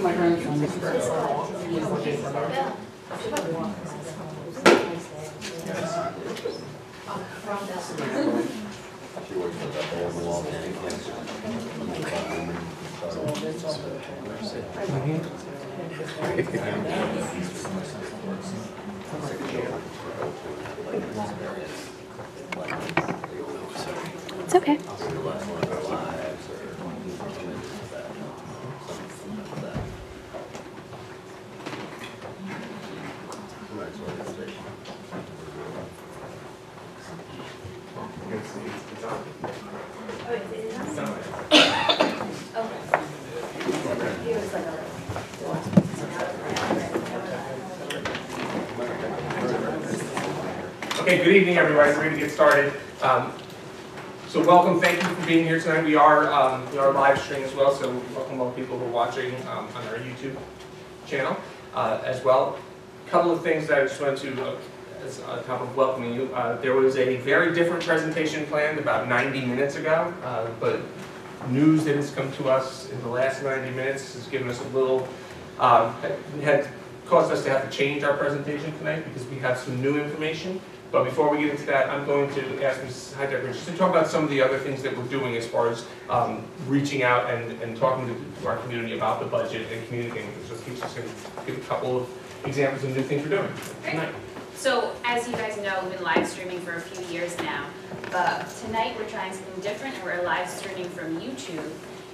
My grandson. She works at that and It's okay. Okay, good evening, everybody. We're going to get started. Um, So welcome, thank you for being here tonight. We are, um, we are live streaming as well, so welcome all the people who are watching um, on our YouTube channel uh, as well. A couple of things that I just wanted to, uh, as on top of welcoming you, uh, there was a very different presentation planned about 90 minutes ago, uh, but news that has come to us in the last 90 minutes has given us a little, um, had caused us to have to change our presentation tonight because we have some new information. But before we get into that, I'm going to ask Ms. Heidecker just to talk about some of the other things that we're doing as far as um, reaching out and, and talking to our community about the budget and communicating with us. So she's just going to give a couple of examples of new things we're doing tonight. So as you guys know, we've been live streaming for a few years now, but tonight we're trying something different and we're live streaming from YouTube.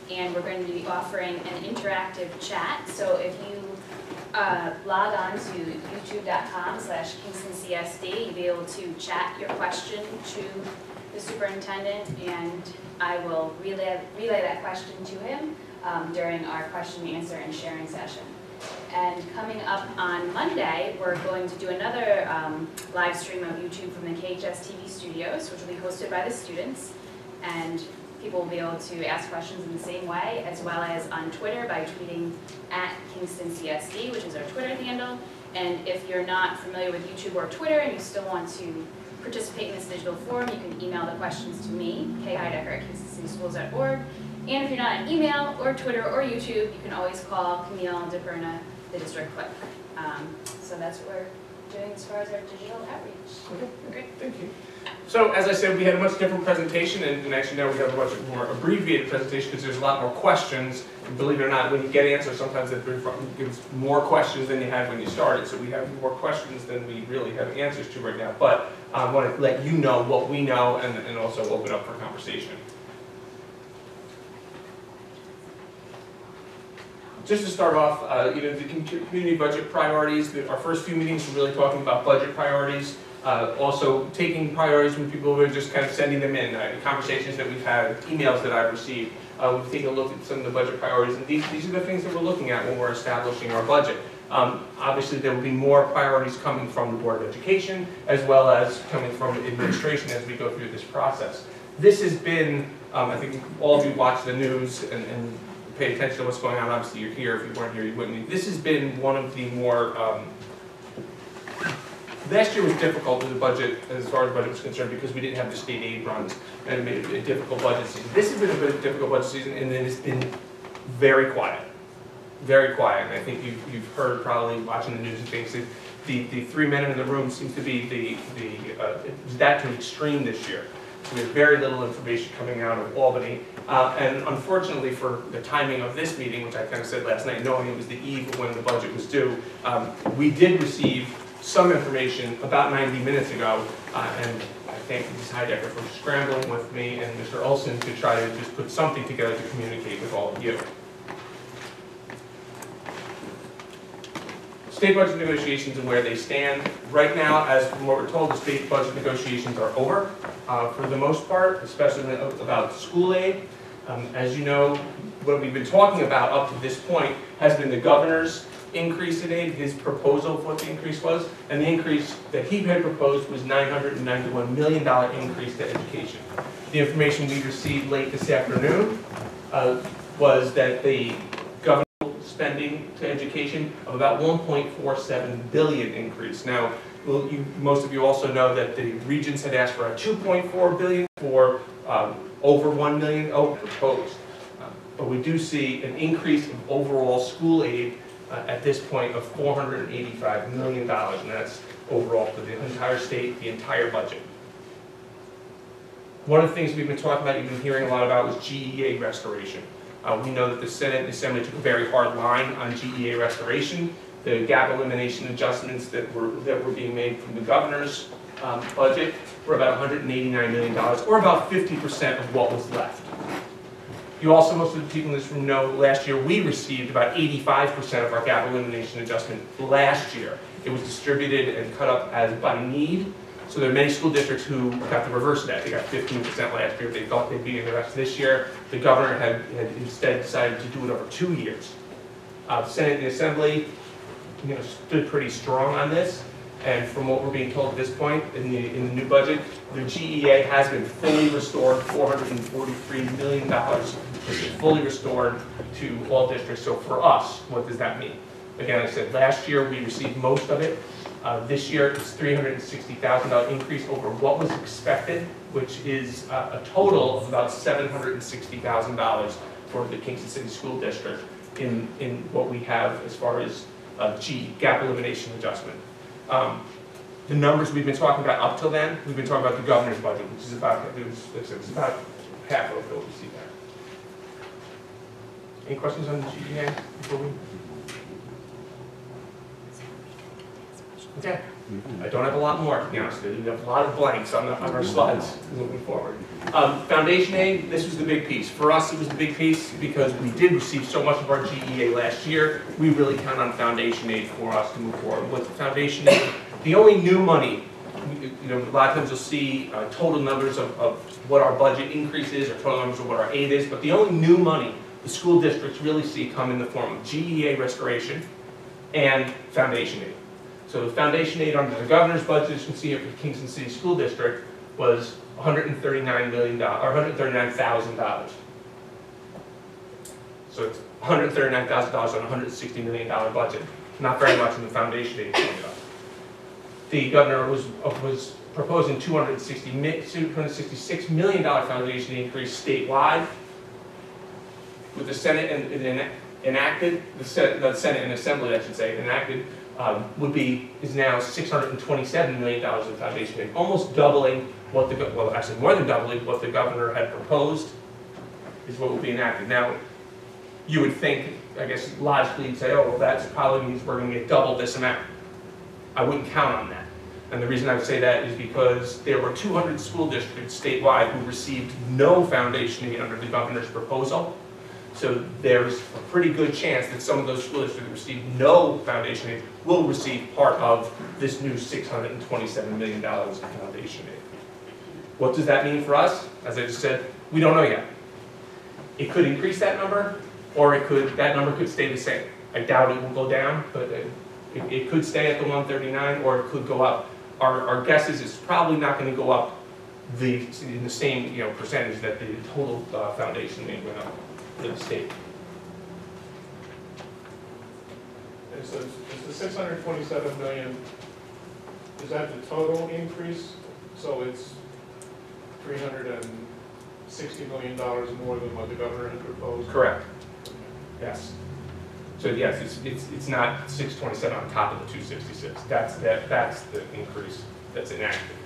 And we're going to be offering an interactive chat, so if you uh, log on to youtube.com slash kingstoncsd, you'll be able to chat your question to the superintendent and I will relay, relay that question to him um, during our question and answer and sharing session. And coming up on Monday, we're going to do another um, live stream of YouTube from the KHS TV studios, which will be hosted by the students. And people will be able to ask questions in the same way, as well as on Twitter by tweeting at KingstonCSD, which is our Twitter handle. And if you're not familiar with YouTube or Twitter and you still want to participate in this digital forum, you can email the questions to me, kheidecker at kingstoncityschools.org. And if you're not on email or Twitter or YouTube, you can always call Camille DePerna, the district clerk. Um, so that's what we're doing as far as our digital outreach. Okay, thank you. So as I said, we had a much different presentation, and, and actually now we have a much more abbreviated presentation because there's a lot more questions. And believe it or not, when you get answers, sometimes it gives more questions than you had when you started. So we have more questions than we really have answers to right now. But I want to let you know what we know and, and also open up for conversation. Just to start off, uh, you know, the community budget priorities, our first few meetings were really talking about budget priorities. Uh, also taking priorities from people were just kind of sending them in, uh, conversations that we've had, emails that I've received. Uh, we've taken a look at some of the budget priorities, and these, these are the things that we're looking at when we're establishing our budget. Um, obviously, there will be more priorities coming from the Board of Education, as well as coming from administration as we go through this process. This has been, um, I think all of you watch the news and, and pay attention to what's going on. Obviously, you're here. If you weren't here, you wouldn't. This has been one of the more um, Last year was difficult with the budget, as far as budget was concerned, because we didn't have the state aid runs, and it made it a difficult budget season. This has been a bit difficult budget season, and then it's been very quiet, very quiet. And I think you've, you've heard probably watching the news and things, that the, the three men in the room seems to be the, the, uh, that to extreme this year. We have very little information coming out of Albany. Uh, and unfortunately for the timing of this meeting, which I kind of said last night, knowing it was the eve of when the budget was due, um, we did receive some information about 90 minutes ago, uh, and I thank Ms. Heidecker for scrambling with me and Mr. Olson to try to just put something together to communicate with all of you. State budget negotiations and where they stand. Right now, as from what we're told, the state budget negotiations are over uh, for the most part, especially about school aid. Um, as you know, what we've been talking about up to this point has been the governor's increase in aid, his proposal of what the increase was, and the increase that he had proposed was $991 million increase to education. The information we received late this afternoon uh, was that the spending to education of about 1.47 billion increase. Now, you, most of you also know that the regents had asked for a 2.4 billion for um, over 1 million, oh, proposed. Um, but we do see an increase of overall school aid uh, at this point of $485 million, and that's overall for the entire state, the entire budget. One of the things we've been talking about, you've been hearing a lot about, was GEA restoration. Uh, We know that the Senate and Assembly took a very hard line on GEA restoration. The gap elimination adjustments that were, that were being made from the governor's um, budget were about $189 million, or about 50% of what was left. You also, most of the people in this room know, last year, we received about 85% of our gap elimination adjustment last year. It was distributed and cut up as by need, so there are many school districts who got the reverse of that. They got 15% last year, they thought they'd be in the rest this year. The governor had, had instead decided to do it over two years. Uh, the Senate and the Assembly, you know, stood pretty strong on this. And from what we're being told at this point, in the, in the new budget, the GEA has been fully restored, $443 million has been fully restored to all districts. So for us, what does that mean? Again, I said, last year, we received most of it. Uh, This year, it's $360,000 increase over what was expected, which is uh, a total of about $760,000 for the Kingston City School District in, in what we have as far as uh, G, gap elimination adjustment. Um, The numbers we've been talking about up till then, we've been talking about the governor's budget, which is about, it was, about half of what we see there. Any questions on the GEA before we? Okay, I don't have a lot more, to be honest with you, we have a lot of blanks on the, on our slides moving forward. Um, Foundation aid, this was the big piece. For us, it was the big piece because we did receive so much of our GEA last year. We really count on foundation aid for us to move forward. With foundation aid, the only new money, you know, a lot of times you'll see uh, total numbers of, of what our budget increase is or total numbers of what our aid is, but the only new money the school districts really see come in the form of GEA restoration and foundation aid. So the foundation aid under the governor's budget, as you can see here for the Kingston City School District, was $139 million, or $139,000. So it's $139,000 on a $160 million budget, not very much in the foundation aid. The governor was, uh, was proposing 260, mi- $266 million foundation increase statewide. With the Senate and, and enacted, the Senate and Assembly, I should say, enacted, um, would be, is now $627 million in foundation aid, almost doubling what the, well, actually more than doubling what the governor had proposed is what would be enacted. Now, you would think, I guess logically, you'd say, oh, well, that probably means we're gonna get double this amount. I wouldn't count on that. And the reason I would say that is because there were 200 school districts statewide who received no foundation aid under the governor's proposal. So there's a pretty good chance that some of those school districts that receive no foundation aid will receive part of this new $627 million in foundation aid. What does that mean for us? As I just said, we don't know yet. It could increase that number, or it could, that number could stay the same. I doubt it will go down, but it, it- could stay at the 139, or it could go up. Our, our guess is it's probably not gonna go up the, in the same, you know, percentage that the total uh, foundation aid went up for the state. And so is the six hundred twenty-seven million, is that the total increase? So it's three hundred and sixty million dollars more than what the governor had proposed? Correct. Yes. So yes, it's, it's, it's not 627 on top of the 266. That's, that, that's the increase that's enacted.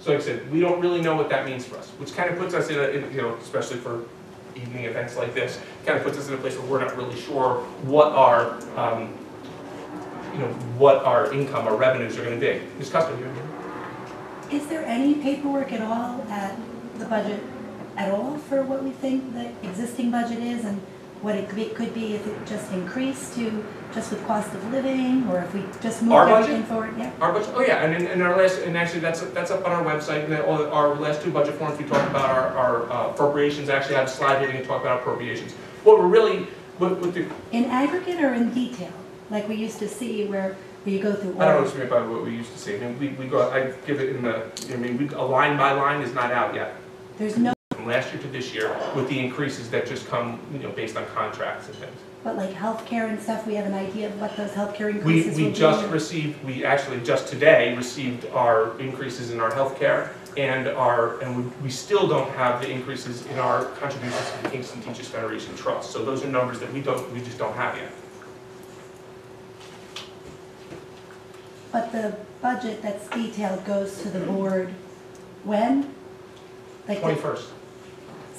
So like I said, we don't really know what that means for us, which kind of puts us in a, in, you know, especially for evening events like this, kind of puts us in a place where we're not really sure what our, um, you know, what our income, our revenues are gonna be. Ms. Custer, you Is there any paperwork at all at the budget at all for what we think the existing budget is and what it could be, could be if it just increased to just with cost of living or if we just move Our moved budget? forward? Yeah. Our budget, oh yeah, and in, in our last, and actually that's, that's up on our website, and all, our last two budget forms, we talked about our, our uh, appropriations, actually I have a slide here to talk about appropriations. What we're really, what, what the, In aggregate or in detail, like we used to see where, where you go through I don't know all? what you mean by what we used to see, I mean, we, we go, I give it in the, I mean, we, a line by line is not out yet. There's no from last year to this year with the increases that just come, you know, based on contracts and things. But like healthcare and stuff, we have an idea of what those healthcare We, increases will be? we just received, we actually just today received our increases in our healthcare and our, and we, we still don't have the increases in our contributions to the Kingston Teachers Federation Trust. So those are numbers that we don't, we just don't have yet. But the budget that's detailed goes to the board when? Like, the- Twenty-first.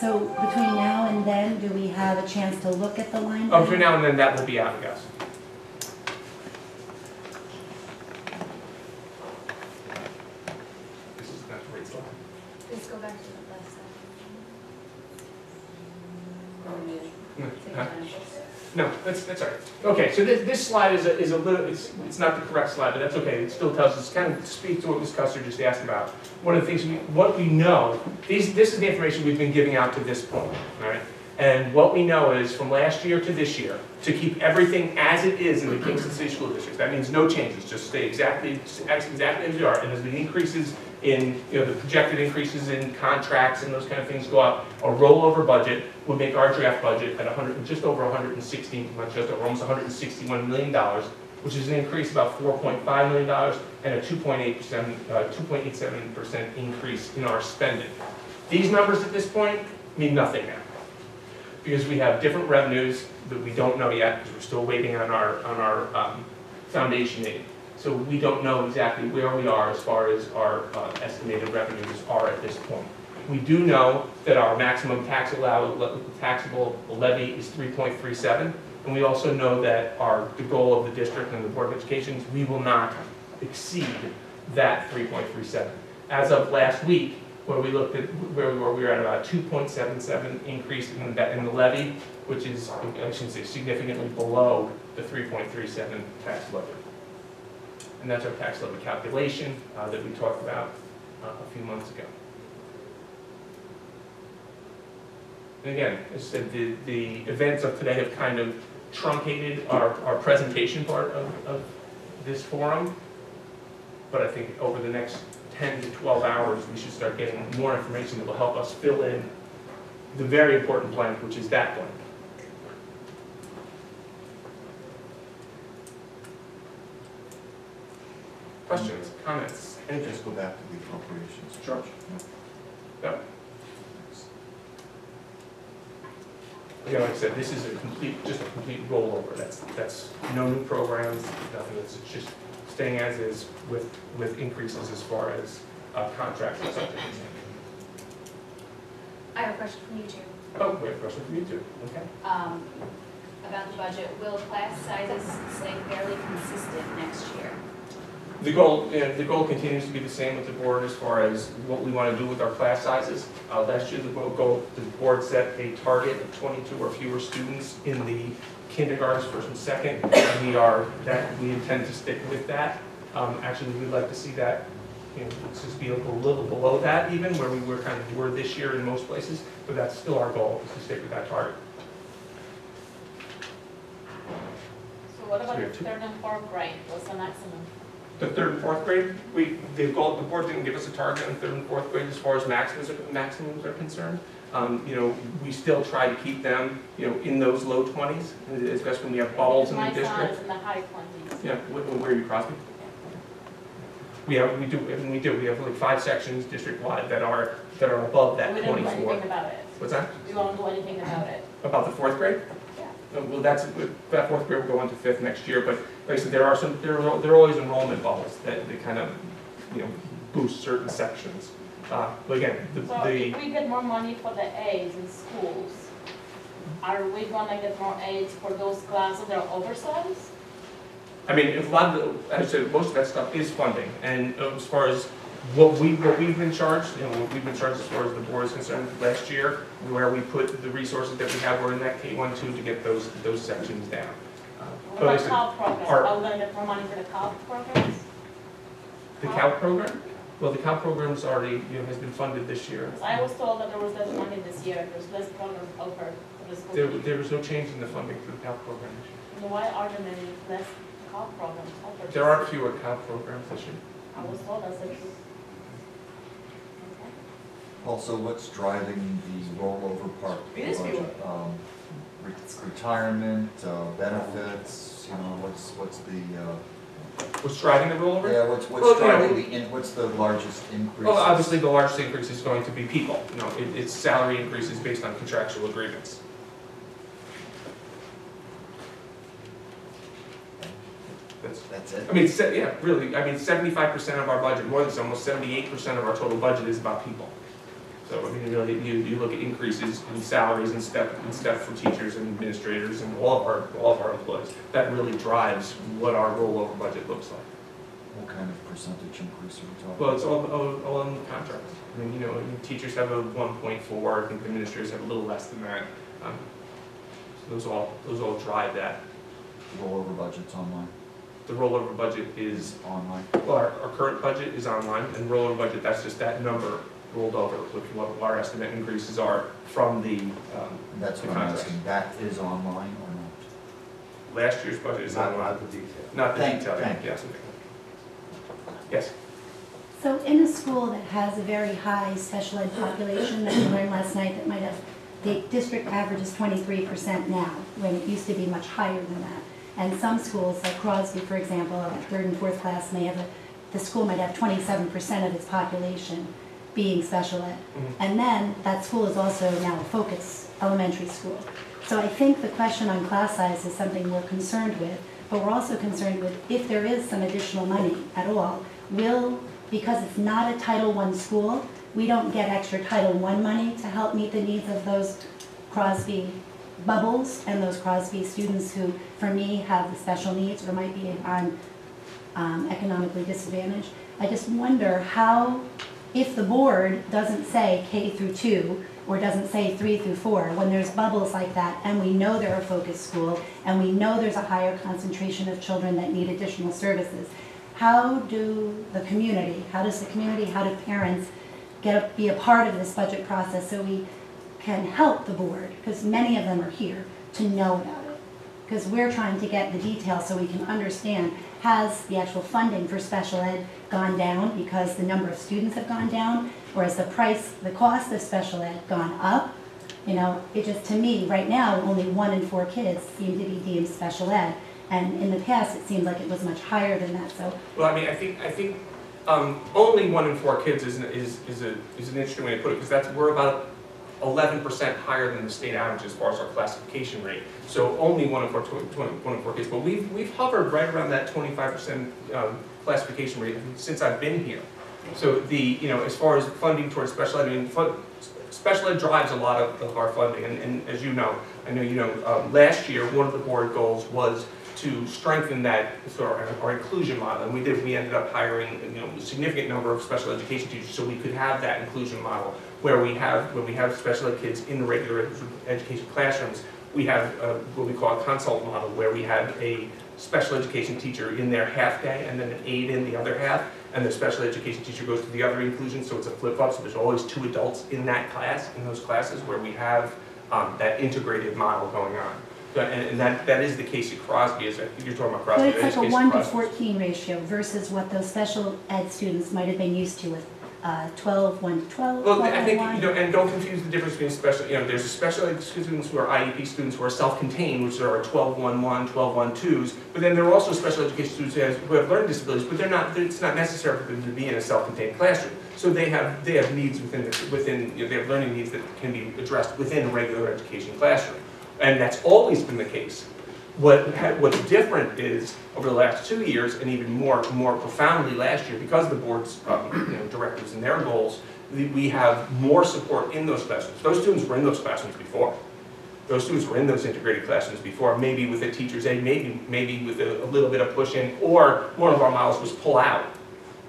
So between now and then, do we have a chance to look at the line? Oh, between now and then, that will be out, yes. This is not the right slide. Let's go back to the last No, huh? slide. No, that's, that's all right. Okay, so this, this slide is a, is a little, it's, it's not the correct slide, but that's okay. It still tells us, kind of speak to what Ms. Custer just asked about. One of the things, we what we know, these, this is the information we've been giving out to this point, all right? And what we know is from last year to this year, to keep everything as it is in the Kingston City School District, that means no changes, just stay exactly, exactly as they are. And as the increases in, you know, the projected increases in contracts and those kind of things go up, a rollover budget would make our draft budget at 100, just over 116, just over almost 161 million dollars, which is an increase about 4.5 million dollars and a 2.8 percent, uh, 2.87 percent increase in our spending. These numbers at this point mean nothing now, because we have different revenues that we don't know yet, because we're still waiting on our, on our um, foundation aid. So we don't know exactly where we are as far as our uh, estimated revenues are at this point. We do know that our maximum tax allowed, taxable levy is 3.37, and we also know that our, the goal of the district and the Board of Education is we will not exceed that 3.37. As of last week, where we looked at where we were, we were at about 2.77 increase in the, in the levy, which is, I should say, significantly below the 3.37 tax levy. And that's our tax levy calculation uh, that we talked about uh, a few months ago. And again, as I said, the, the events of today have kind of truncated our, our presentation part of, of this forum. But I think over the next 10 to 12 hours, we should start getting more information that will help us fill in the very important blank, which is that blank. Questions, comments, Can you anything? just go back to the appropriations? Sure. Yep. Again, like I said, this is a complete, just a complete rollover. That's, that's no new programs, nothing. It's just staying as is with, with increases as far as uh, contracts and such. I have a question from you too. Oh, we have a question for you too. Okay. Um, about the budget, will class sizes stay fairly consistent next year? The goal, the goal continues to be the same with the board as far as what we want to do with our class sizes. Uh, Last year, the goal, the board set a target of 22 or fewer students in the kindergartens, first and second. And we are, that, we intend to stick with that. Um, Actually, we'd like to see that, you know, just be a little below that even, where we were kind of were this year in most places. But that's still our goal, is to stick with that target. So what about So the have two- third and fourth grade, what's the maximum? The third and fourth grade, we, the goal, the board didn't give us a target in third and fourth grade as far as maximums, are- maximums are concerned. Um, you know, we still try to keep them, you know, in those low twenties, especially when we have bubbles in the My son district. is in the high twenties. Yeah, where, where are you, Crosby? We have, we do, and we do, we have like five sections district-wide that are, that are above that We didn't do twenty-four. anything about it. What's that? We won't do anything about it. About the fourth grade? Uh, Well, that's, that fourth grade will go into fifth next year, but like I said, there are some, there are, there are always enrollment bubbles that, that kind of, you know, boost certain sections. Uh, But again, the, So the, if we get more money for the aides in schools, are we gonna get more aides for those classes that are oversized? I mean, if a lot of, the- as I said, most of that stuff is funding. And uh, as far as what we, what we've been charged, you know, what we've been charged as far as the board is concerned last year, where we put the resources that we have were in that K one, two to get those, those sections down. Uh, What But about COP programs? our- Are we gonna get more money for the COP programs? the CAL program? Well, the CAL program's already, you know, has been funded this year. 'Cause I was told that there was less money this year, there's less programs offered for the school. There, there was no change in the funding for the CAL program this year. Then Why are there many less COP programs offered? There are fewer CAL programs this year. I was told that's the truth. Also, what's driving the rollover part? of the It is budget? Um, re- Retirement, uh, benefits, you know, what's, what's the, What's driving the uh, rollover? yeah, what's, Well, what's you know, driving the, in- what's the largest increase? Well, obviously, the largest increase is going to be people. You know, it, it's salary increases based on contractual agreements. That's, That's it? I mean, se- yeah, really, I mean, seventy-five percent of our budget, more than, almost seventy-eight percent of our total budget is about people. So, I mean, really, you, you look at increases in salaries and step, and step for teachers and administrators and all of our, all of our employees. That really drives what our rollover budget looks like. What kind of percentage increase are we talking? Well, it's all, all, all in the contract. I mean, you know, teachers have a one point four, I think administrators have a little less than that. Um, So those all, those all drive that. Rollover budget's online, The rollover budget is, is online. well, our, our current budget is online, and rollover budget, that's just that number rolled over with what our estimate increases are from the, um, That's The what I'm contract. asking, that is online or not? last year's budget is Not, online. not the detail. Not the Thank- detail, thank yes. Yes, So in a school that has a very high special ed population that we learned last night that might have, the district average is twenty-three percent now, when it used to be much higher than that. And some schools, like Crosby, for example, a third and fourth class may have, a the school might have twenty-seven percent of its population being special ed. Mhm. And then that school is also now a focus elementary school. So I think the question on class size is something we're concerned with, but we're also concerned with if there is some additional money at all, will, because it's not a Title I school, we don't get extra Title I money to help meet the needs of those Crosby bubbles and those Crosby students who, for me, have the special needs or might be on um, economically disadvantaged. I just wonder how, if the board doesn't say K through two, or doesn't say three through four, when there's bubbles like that, and we know they're a focus school, and we know there's a higher concentration of children that need additional services, how do the community, how does the community, how do parents get, a- be a part of this budget process so we can help the board, because many of them are here, to know about it? Because we're trying to get the details so we can understand, has the actual funding for special ed gone down because the number of students have gone down? Has the price, the cost of special ed gone up? You know, it just, to me, right now, only one in four kids seem to be deemed special ed. And in the past, it seemed like it was much higher than that, so well, I mean, I think, I think, um, only one in four kids is, an- is, is a, is an interesting way to put it, because that's, we're about eleven percent higher than the state average as far as our classification rate. So only one in four, tw- twenty, one in four kids, but we've, we've hovered right around that twenty-five percent, um, classification rate since I've been here. So the, you know, as far as funding towards special ed, I mean, special ed drives a lot of, of our funding, and, and as you know, I know you know, uh, last year, one of the board goals was to strengthen that, sort of our inclusion model, and we did, we ended up hiring, you know, a significant number of special education teachers, so we could have that inclusion model, where we have, where we have special ed kids in the regular education classrooms, we have, uh, what we call a consult model, where we have a special education teacher in their half day, and then an aide in the other half, and the special education teacher goes to the other inclusion, so it's a flip-flop, so there's always two adults in that class, in those classes, where we have um, that integrated model going on. So, And, and that, that is the case at Crosby, is, I you're talking about Crosby. But it's like a one to fourteen ratio versus what those special ed students might have been used to with uh, 12, 1 to 12, Well, 12, I think, you know, and don't confuse the difference between special, you know, there's special ed students who are IEP students who are self-contained, which are 12-1-1, 12-1-2s, but then there are also special education students who have, who have learning disabilities, but they're not, it's not necessary for them to be in a self-contained classroom. So they have, they have needs within, the- within, you know, they have learning needs that can be addressed within a regular education classroom. And that's always been the case. What, what's different is, over the last two years, and even more, more profoundly last year, because of the board's, um, you know, directives and their goals, we- have more support in those classrooms. Those students were in those classrooms before. Those students were in those integrated classrooms before, maybe with a teacher's aid, maybe, maybe with a, a little bit of push-in, or one of our models was pull out.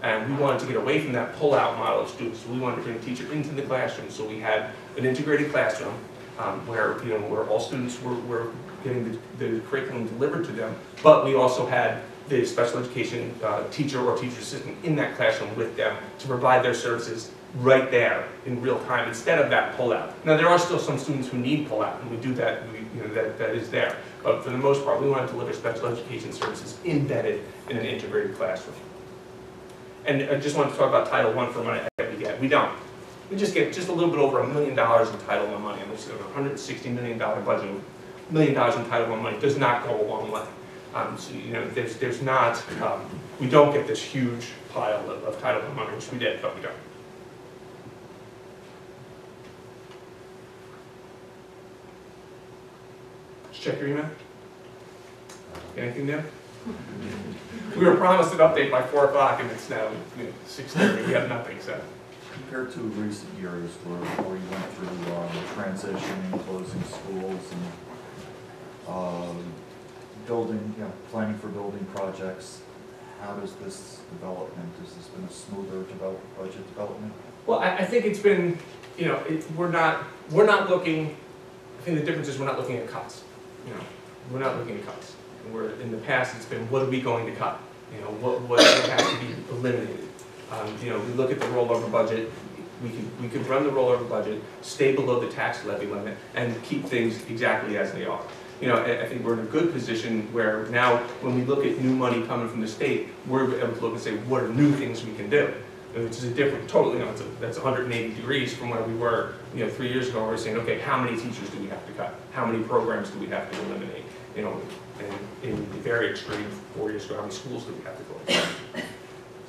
And we wanted to get away from that pull-out model of students. We wanted to bring a teacher into the classroom, so we had an integrated classroom, um, where, you know, where all students were, were getting the, the curriculum delivered to them, but we also had the special education uh, teacher or teacher assistant in that classroom with them to provide their services right there in real time instead of that pullout. Now, there are still some students who need pullout, and we do that, we, you know, that, that is there. But for the most part, we want to deliver special education services embedded in an integrated classroom. And I just want to talk about Title I for a minute, we get, we don't. we just get just a little bit over a million dollars in Title I money, and there's a hundred and sixty million dollar budget. Million dollars in Title I money does not go a long way. Um, so, you know, there's, there's not, um, we don't get this huge pile of, of Title I money, which we did, but we don't. Just check your email. Anything new? We were promised an update by four o'clock and it's now, six thirty, we have nothing, so. Compared to recent years where, where you went through, um, transitioning, closing schools and, um, building, know, planning for building projects, how does this development, has this been a smoother develop, budget development? Well, I, I think it's been, you know, it, we're not, we're not looking, I think the difference is we're not looking at cuts. You know, we're not looking at cuts. Where in the past, it's been, what are we going to cut? You know, what, what has to be eliminated? Um, you know, we look at the rollover budget, we could, we could run the rollover budget, stay below the tax levy limit, and keep things exactly as they are. You know, I, I think we're in a good position where now, when we look at new money coming from the state, we're able to look and say, what are new things we can do? Which is a different, totally, you know, a, that's hundred and eighty degrees from where we were, you know, three years ago, where we're saying, okay, how many teachers do we have to cut? How many programs do we have to eliminate? You know, and in the very extreme, four years ago, how many schools do we have to close?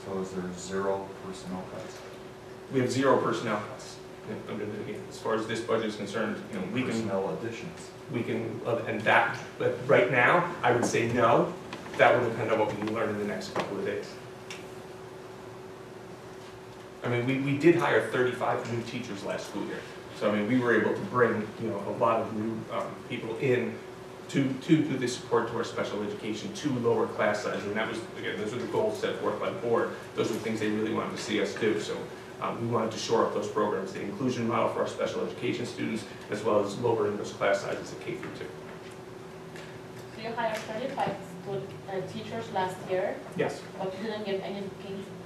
So is there zero personnel cuts? We have zero personnel cuts. Under the- As far as this budget is concerned, you know, we can, Personnel additions? we can, uh, and that, but right now, I would say no. That will depend on what we learn in the next couple of days. I mean, we, we did hire thirty-five new teachers last school year. So, I mean, we were able to bring, you know, a lot of new, um, people in to, to do the support to our special education, to lower class sizes. And that was, again, those were the goals set forth by the board. Those were the things they really wanted to see us do. So, um, we wanted to shore up those programs, the inclusion model for our special education students, as well as lowering those class sizes at K through two. So you hired thirty-five uh, teachers last year, Yes. but you didn't give any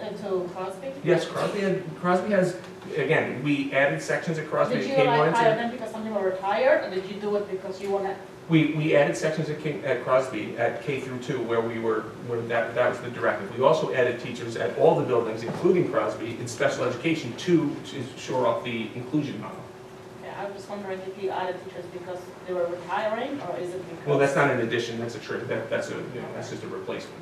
uh, to Crosby? Yes, Crosby had, Crosby has, again, we added sections at Crosby Did you like hire them because some people were retired, or did you do it because you wanna, We, we added sections at King, at Crosby at K through two where we were, where that, that was the directive. We also added teachers at all the buildings, including Crosby, in special education to, to shore up the inclusion model. yeah, I was just wondering if you added teachers because they were retiring, or is it because? Well, that's not an addition, that's a tri, that, that's a, you know, that's just a replacement.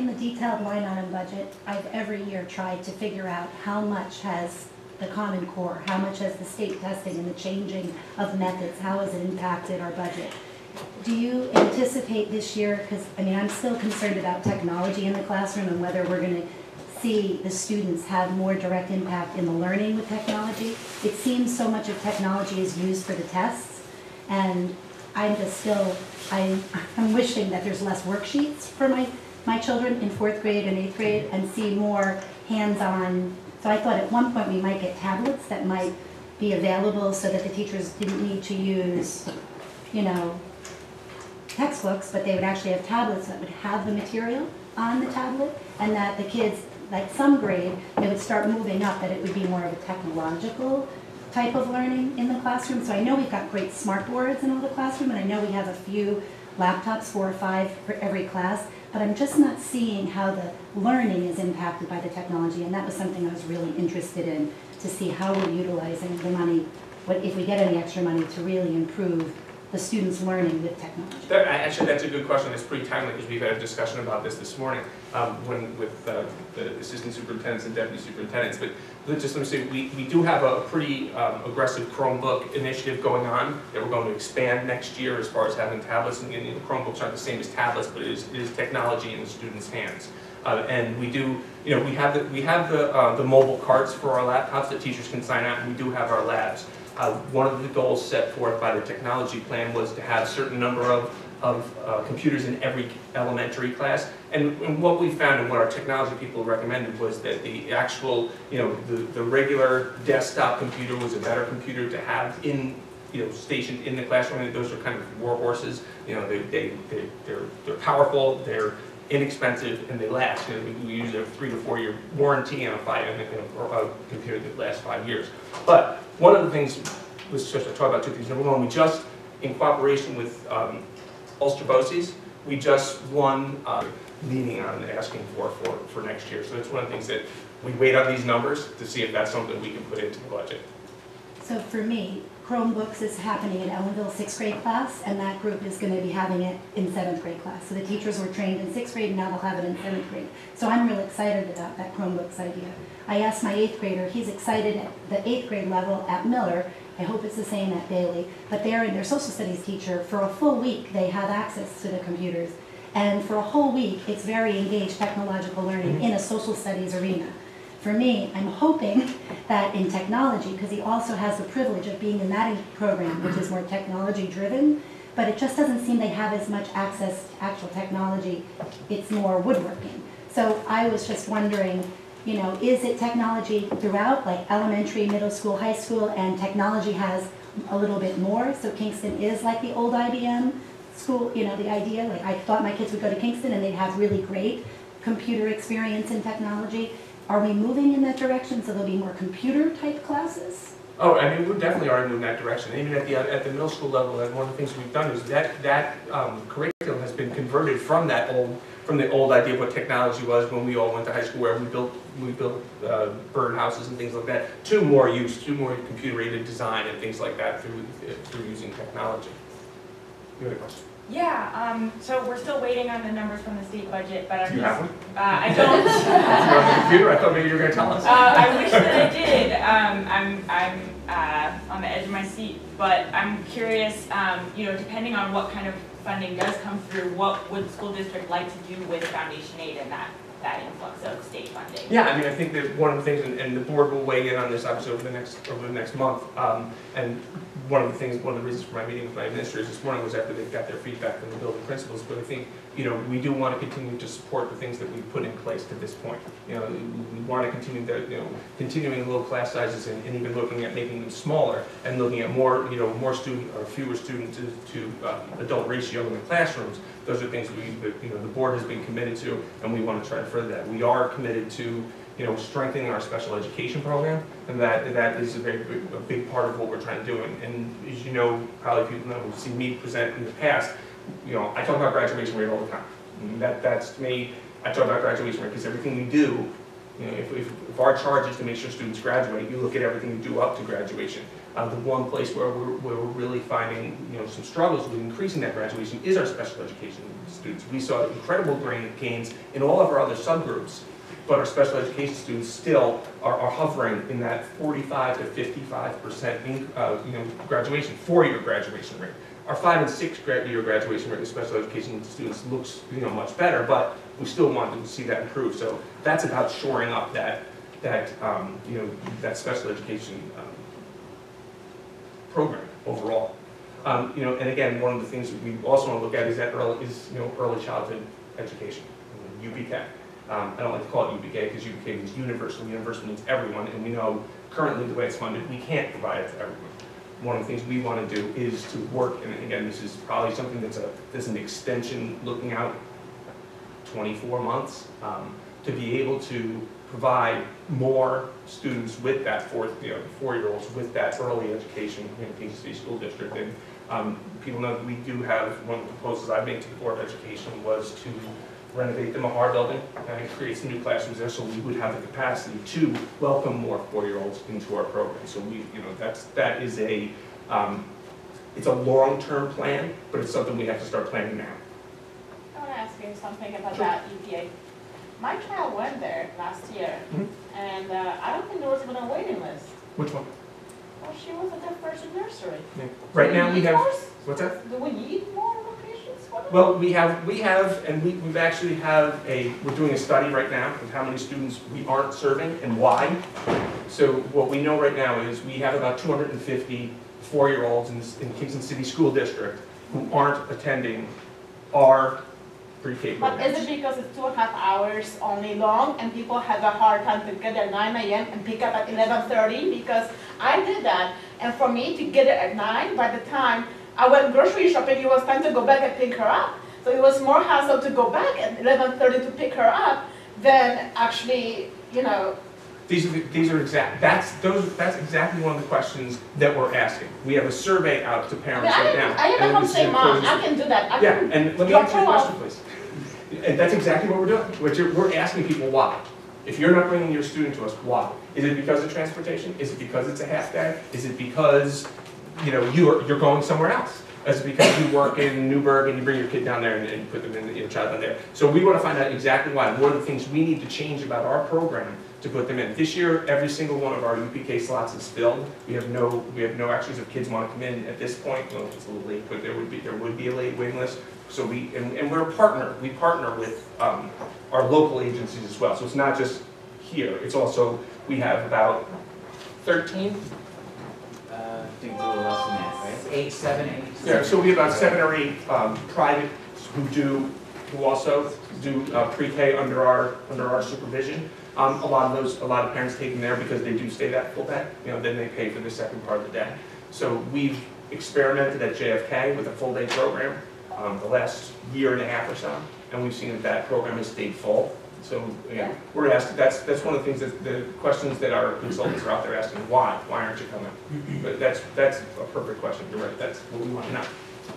In the detailed line item budget, I've every year tried to figure out how much has the Common Core, how much has the state testing and the changing of methods, how has it impacted our budget? Do you anticipate this year, because, I mean, I'm still concerned about technology in the classroom and whether we're gonna see the students have more direct impact in the learning with technology. It seems so much of technology is used for the tests, and I'm just still, I'm, I'm wishing that there's less worksheets for my, my children in fourth grade and eighth grade and see more hands-on. So I thought at one point we might get tablets that might be available so that the teachers didn't need to use, you know, textbooks, but they would actually have tablets that would have the material on the tablet and that the kids, like some grade, they would start moving up, that it would be more of a technological type of learning in the classroom. So I know we've got great smart boards in all the classroom, and I know we have a few laptops, four or five for every class, but I'm just not seeing how the learning is impacted by the technology, and that was something I was really interested in, to see how we're utilizing the money, what, if we get any extra money, to really improve the students' learning with technology. That, actually, that's a good question, it's pretty timely, because we've had a discussion about this this morning, um, when, with, uh, the assistant superintendents and deputy superintendents, but just let me say, we, we do have a pretty, um, aggressive Chromebook initiative going on, that we're going to expand next year as far as having tablets, and, you know, Chromebooks aren't the same as tablets, but it is, it is technology in the students' hands. Uh, and we do, you know, we have the, we have the, uh, the mobile carts for our laptops that teachers can sign out, and we do have our labs. Uh, One of the goals set forth by the technology plan was to have a certain number of, of uh, computers in every elementary class. And and what we found and what our technology people recommended was that the actual, you know, the, the regular desktop computer was a better computer to have in, you know, stationed in the classroom. Those are kind of war horses, you know, they, they, they- they're, they're powerful, they're inexpensive, and they last. You know, we- use a three to four year warranty on a five, on a- or a computer that lasts five years. But one of the things, let's just talk about two things. Number one, we just, in cooperation with um, Ulster BOCES, we just won uh, meeting on asking for, for, for next year. So it's one of the things that we wait on these numbers to see if that's something we can put into the budget. So for me, Chromebooks is happening in Ellenville sixth grade class, and that group is gonna be having it in seventh grade class. So the teachers were trained in sixth grade, and now they'll have it in seventh grade. So I'm real excited about that Chromebooks idea. I asked my eighth grader, he's excited at the eighth grade level at Miller, I hope it's the same at Bailey, but they're in their social studies teacher, for a full week, they have access to the computers. And for a whole week, it's very engaged technological learning in a social studies arena. For me, I'm hoping that in technology, because he also has the privilege of being in that program, which is more technology driven, but it just doesn't seem they have as much access to actual technology. It's more woodworking. So I was just wondering, you know, is it technology throughout, like elementary, middle school, high school, and technology has a little bit more? So Kingston is like the old IBM school, you know, the idea, like I thought my kids would go to Kingston and they'd have really great computer experience in technology. Are we moving in that direction so there'll be more computer type classes? Oh, I mean, we definitely are moving that direction. Even at the, at the middle school level, one of the things we've done is that, that um, curriculum has been converted from that old, from the old idea of what technology was when we all went to high school, where we built, we built uh, bird houses and things like that, to more use, to more computer-aided design and things like that through, through using technology. You had a question? Yeah, um, so we're still waiting on the numbers from the state budget, but I'm Do you just, have one? uh, I don't. On the computer? I thought maybe you were gonna tell us. Uh, I wish that I did. Um, I'm, I'm, uh, on the edge of my seat, but I'm curious, um, you know, depending on what kind of funding does come through, what would the school district like to do with foundation aid and that, that influx of state funding? Yeah, I mean, I think that one of the things, and, and the board will weigh in on this obviously over the next, over the next month. Um, and one of the things, one of the reasons for my meeting with my administrators this morning was after they got their feedback from the building principals. But I think, you know, we do want to continue to support the things that we've put in place to this point. You know, we want to continue the, you know, continuing low class sizes and, and even looking at making them smaller and looking at more, you know, more student, or fewer students to, to uh, adult ratio in the classrooms. Those are things we, you know, the board has been committed to, and we want to try to further that. We are committed to, you know, strengthening our special education program, and that, that is a very, big- a big part of what we're trying to do. And, and as you know, probably people know, who've seen me present in the past, you know, I talk about graduation rate all the time. And that, that's, to me, I talk about graduation rate, because everything we do, you know, if, if, if our charge is to make sure students graduate, you look at everything we do up to graduation. Uh, the one place where we're, where we're really finding, you know, some struggles with increasing that graduation is our special education students. We saw incredible gains in all of our other subgroups, but our special education students still are, are hovering in that forty-five to fifty-five percent, uh, you know, graduation, four-year graduation rate. Our five and six year graduation rate with special education students looks, you know, much better, but we still want to see that improve. So that's about shoring up that, that, um, you know, that special education, um, program overall. Um, you know, and again, one of the things we also want to look at is that early, is, you know, early childhood education, UPK. Um, I don't like to call it UPK because UPK means universal, universal means everyone, and we know currently the way it's funded, we can't provide it to everyone. One of the things we want to do is to work, and again, this is probably something that's a, that's an extension looking out 24 months, um, to be able to provide more students with that fourth, you know, four-year-olds with that early education in City School District. And um, people know that we do have, one of the proposals I made to the Board of Education was to renovate the Mahar building and create some new classrooms there so we would have the capacity to welcome more four-year-olds into our program. So we, you know, that's, that is a, um, it's a long-term plan, but it's something we have to start planning now. I want to ask you something about Sure. that EPA. My child went there last year, Mhm. and uh, I don't think there was even a waiting list. Which one? Well, she was at the first nursery. Right now, we have, what's that? Do we need more Well, we have, we have, and we, we've actually have a, we're doing a study right now of how many students we aren't serving and why. So what we know right now is we have about 250 four-year-olds in, in Kingston City School District who aren't attending our pre-K But is it because it's two and a half hours only long and people have a hard time to get there at nine AM and pick up at eleven thirty? Because I did that, and for me to get it at nine, by the time I went grocery shopping, it was time to go back and pick her up. So it was more hassle to go back at eleven thirty to pick her up than actually, you know, These are, the- these are exact, that's, those, that's exactly one of the questions that we're asking. We have a survey out to parents right now. I am a homestay mom, I can do that, I Yeah, and let me answer your approval. question, please. And that's exactly what we're doing, which you're, we're asking people why. If you're not bringing your student to us, why? Is it because of transportation? Is it because it's a half day? Is it because, you know, you're, you're going somewhere else. as because you work in Newburgh and you bring your kid down there and, and put them in the, your child down there. So we want to find out exactly why. What are the things we need to change about our program to put them in. This year, every single one of our UPK slots is filled. We have no we have no extras if kids want to come in at this point. Well, it's a little late, but there would be there would be a late waiting list. So we and, and we're a partner. We partner with um, our local agencies as well. So it's not just here. It's also we have about 13 a little less than that, right? It's eight, seven, eight. Yeah, so we have about seven or eight, um, privates who do, who also do, uh, pre-K under our, under our supervision. Um, a lot of those, a lot of parents take them there because they do stay that full day, you know, then they pay for the second part of the day. So we've experimented at JFK with a full day program, um, the last year and a half or so, and we've seen that that program has stayed full. So, again, we're asking, that's, that's one of the things that, the questions that our consultants are out there asking, why, why aren't you coming? But that's, that's a perfect question, you're right, that's what we want to know.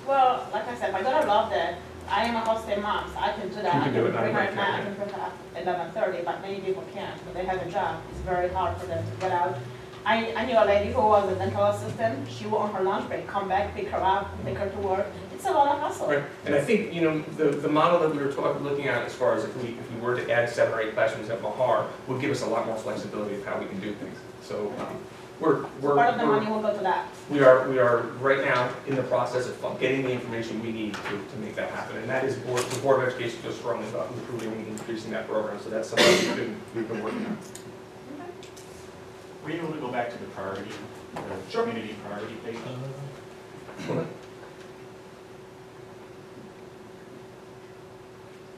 well, like I said, my daughter loved it. I am a homestay mom, so I can do that. You I can do it, bring I her at I can, can bring her at eleven thirty, but many people can't, but they have a job. It's very hard for them to get out. I, I knew a lady who was a dental assistant, she would on her lunch break, come back, pick her up, take her to work. It's a lot of hustle. Right, and I think, you know, the, the model that we were talking, looking at as far as if we, if we were to add seven or eight classrooms at Meagher, would give us a lot more flexibility of how we can do things. So, um, we're, we're, Part of the money will go to that. we are, we are right now in the process of getting the information we need to, to make that happen. And that is, board, the Board of Education feels strongly about improving and increasing that program, so that's something we've been, we've been working on. Were you able to go back to the priority, the Sure. community priority page?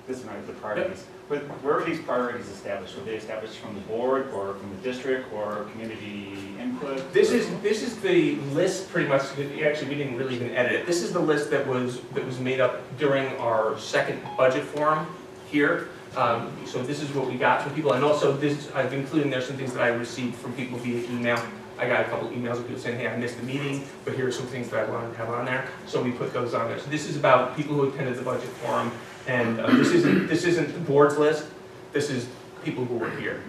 This one, right, the priorities. But where were these priorities established? Were they established from the board or from the district or community input? This is, this is the list, pretty much, actually, we didn't really even edit it. This is the list that was, that was made up during our second budget forum here. Um, So this is what we got from people, and also this, I've included in there some things that I received from people via email. I got a couple emails of people saying, hey, I missed the meeting, but here are some things that I wanted to have on there. So we put those on there. So this is about people who attended the budget forum, and uh, this isn't, this isn't the board's list, this is people who were here.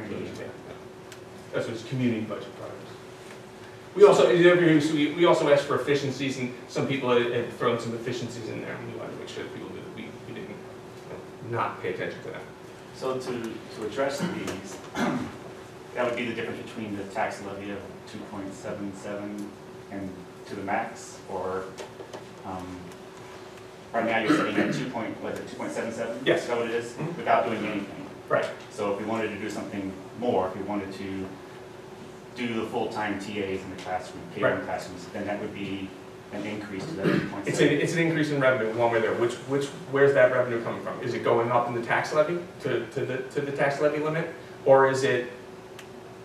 That's what's community budget priorities. We also, we also asked for efficiencies, and some people had- thrown some efficiencies in there, and we wanted to make sure that people knew that we, we didn't you know, not pay attention to that. So to, to address these, that would be the difference between the tax levy of two point seven seven and to the max, or, um, right now you're sitting at two point, what is it, two point seven seven? Yes. Is that what it is? Mhm. Without doing anything? Right. So if we wanted to do something more, if we wanted to do the full-time TAs in the classroom, catering Right. classrooms, then that would be an increase to that two point It's an, it's an increase in revenue, one way there, which, which, where's that revenue coming from? Is it going up in the tax levy, to, to the, to the tax levy limit? Or is it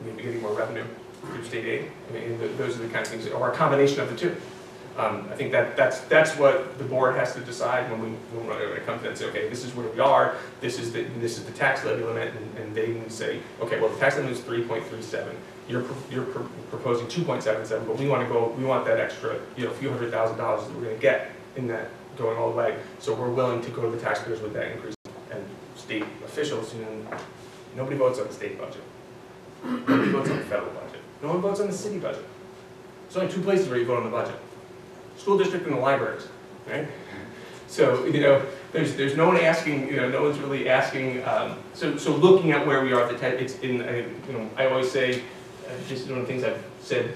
maybe getting more revenue through state aid? I mean, th- those are the kind of things, or a combination of the two. Um, I think that, that's, that's what the board has to decide when we, when we- comes to and say, okay, this is where we are, this is the, this is the tax levy limit, and, and they say, okay, well, the tax limit is three point three seven. You're, pro- you're pro- proposing two point seven seven, but we wanna go, we want that extra, you know, few hundred thousand dollars that we're gonna get in that going all the way. So we're willing to go to the taxpayers with that increase, and state officials, you know, nobody votes on the state budget. Nobody votes on the federal budget. No one votes on the city budget. There's only two places where you vote on the budget. School district and the libraries, right? So, you know, there's, there's no one asking, you know, no one's really asking, um, so, so looking at where we are at the it's in, I, you know, I always say, uh, just one of the things I've said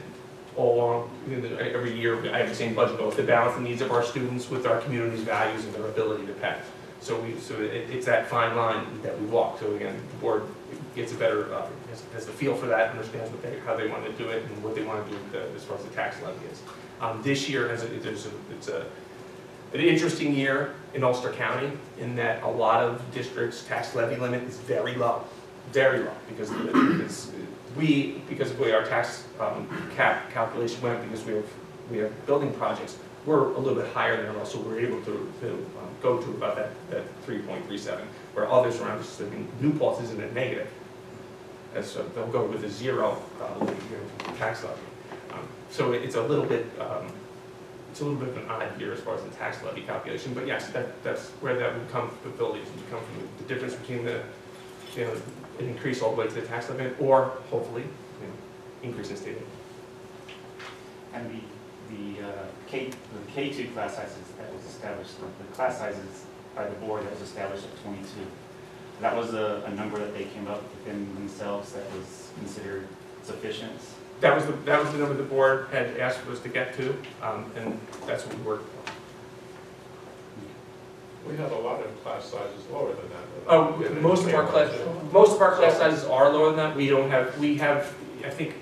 all along, you know, every year, I have the same budget goal, to balance the needs of our students with our community's values and their ability to pay. So we, so it, it's that fine line that we walk, so again, the board gets a better, uh, has, has the feel for that, understands what they, how they want to do it, and what they want to do the, as far as the tax levy is. Um, this year has a, there's a, it's a, an interesting year in Ulster County in that a lot of districts' tax levy limit is very low, very low, because the- we, because of the way our tax um, cap calculation went, because we have, we have building projects, we're a little bit higher than us, so we're able to, to um, go to about that, that three point three seven, where others around us, I mean, New Paltz isn't a negative. as, uh, they'll go with a zero, uh, tax levy. So it's a little bit, um, it's a little bit of an odd year as far as the tax levy calculation, but yes, that, that's where that would come, the would come from, the difference between the, you know, an increase all the way to the tax levy, or hopefully, you know, increase in state aid. And the, the uh, K, the K two class sizes that was established, the class sizes by the board that was established at twenty-two. That was a, a number that they came up within themselves that was considered sufficient. That was the, that was the number the board had asked us to get to, um, and that's what we worked for. We have a lot of class sizes lower than that. Oh, most of our class, most of our class sizes are lower than that, we don't have, we have, I think,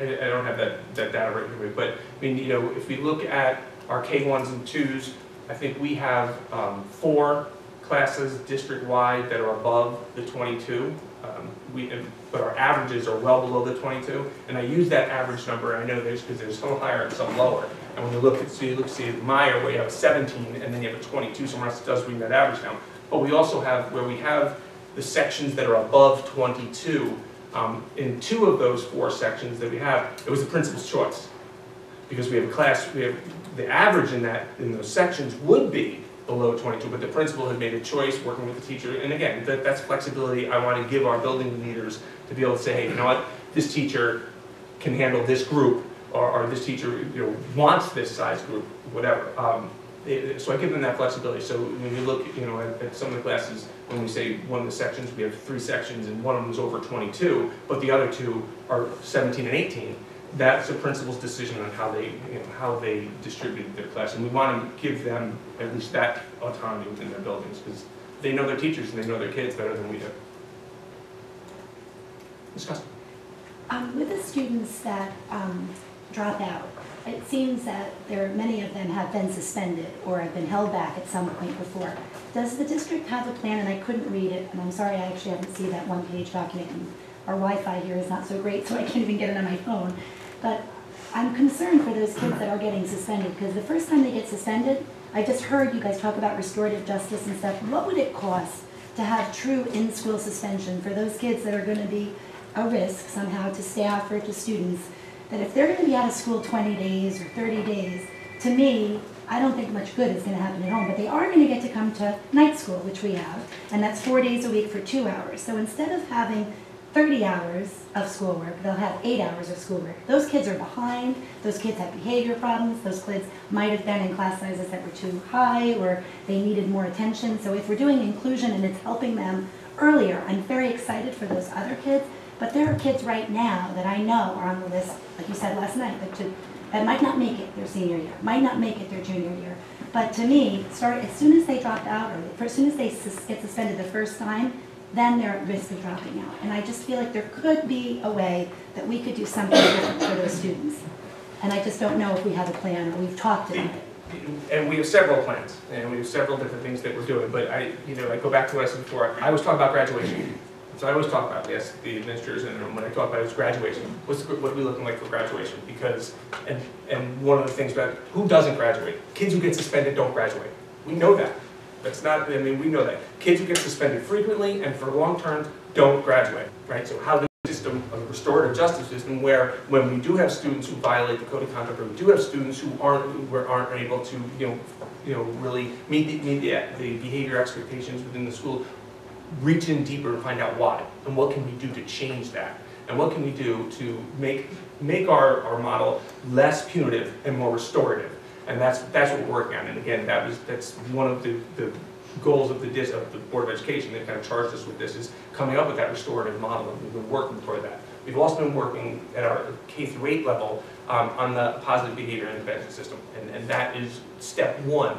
I, I don't have that, that data right here, but, I mean, you know, if we look at our K ones and twos, I think we have, um, four classes district-wide that are above the twenty-two. Um, we, but our averages are well below the twenty-two, and I use that average number, I know there's, because there's some higher and some lower. And when you look at, so you look, see Myer, where you have a seventeen, and then you have a twenty-two, somewhere else it does bring that average down. But we also have, where we have the sections that are above twenty-two, um, in two of those four sections that we have, it was the principal's choice. Because we have a class, we have, the average in that, in those sections would be below twenty-two, but the principal had made a choice, working with the teacher, and again, that, that's flexibility I want to give our building leaders to be able to say, hey, you know what, this teacher can handle this group, or, or this teacher, you know, wants this size group, whatever. Um, it- so I give them that flexibility, so when you look, you know, at, at some of the classes, when we say one of the sections, we have three sections, and one of them is over twenty-two, but the other two are seventeen and eighteen, that's the principal's decision on how they, you know, how they distribute their class, and we want to give them at least that autonomy within their buildings, because they know their teachers and they know their kids better than we do. Discuss. Um, with the students that, um, drop out, it seems that there, many of them have been suspended or have been held back at some point before. Does the district have a plan, and I couldn't read it, and I'm sorry, I actually haven't seen that one-page document, and our Wi-Fi here is not so great, so I can't even get it on my phone. But I'm concerned for those kids that are getting suspended, because the first time they get suspended, I just heard you guys talk about restorative justice and stuff. What would it cost to have true in-school suspension for those kids that are gonna be a risk somehow to staff or to students? That if they're gonna be out of school twenty days or thirty days, to me, I don't think much good is gonna happen at home, but they are gonna get to come to night school, which we have, and that's four days a week for two hours. So instead of having 30 hours of schoolwork, they'll have eight hours of schoolwork. Those kids are behind, those kids have behavior problems, those kids might have been in class sizes that were too high or they needed more attention. So if we're doing inclusion and it's helping them earlier, I'm very excited for those other kids. But there are kids right now that I know are on the list, like you said last night, that, to, that might not make it their senior year, might not make it their junior year. But to me, start as soon as they drop out or as soon as they get suspended the first time, then they're at risk of dropping out. And I just feel like there could be a way that we could do something different for those students. And I just don't know if we have a plan or we've talked about it. And we have several plans, and we have several different things that we're doing, but I, you know, I go back to what I said before, I was talking about graduation. So I always talk about, yes, the administrators, and when I talk about it's graduation, what's, what are we looking like for graduation? Because, and, and one of the things about, who doesn't graduate? Kids who get suspended don't graduate, we know that. That's not, I mean, we know that. Kids who get suspended frequently and for long terms don't graduate, right? So how the system, a restorative justice system, where when we do have students who violate the code of conduct, or we do have students who aren't, who aren't able to, you know, you know, really meet the, meet the, the behavior expectations within the school, reach in deeper and find out why, and what can we do to change that? And what can we do to make, make our, our model less punitive and more restorative? And that's, that's what we're working on, and again, that was, that's one of the, the goals of the dis, of the Board of Education, that kind of charged us with this, is coming up with that restorative model, and we've been working toward that. We've also been working at our K through eight level, um, on the positive behavior intervention system, and, and that is step one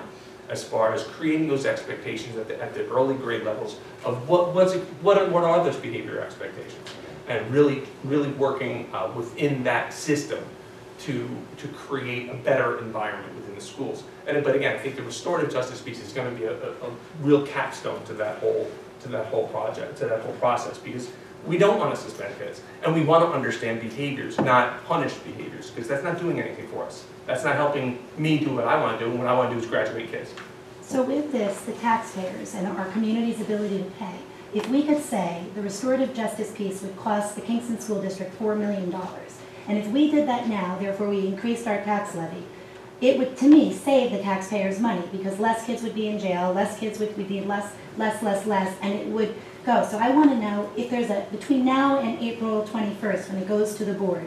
as far as creating those expectations at the, at the early grade levels of what, what's, what are, what are those behavior expectations? And really, really working, uh, within that system to, to create a better environment schools. And, but again, I think the restorative justice piece is gonna be a, a, a real capstone to that whole, to that whole project, to that whole process, because we don't wanna suspend kids, and we wanna understand behaviors, not punish behaviors, because that's not doing anything for us. That's not helping me do what I wanna do, and what I wanna do is graduate kids. So with this, the taxpayers and our community's ability to pay, if we could say the restorative justice piece would cost the Kingston School District four million dollars, and if we did that now, therefore we increased our tax levy, it would, to me, save the taxpayers money, because less kids would be in jail, less kids would, would be less, less, less, less, and it would go. So I want to know if there's a, between now and April twenty-first, when it goes to the board,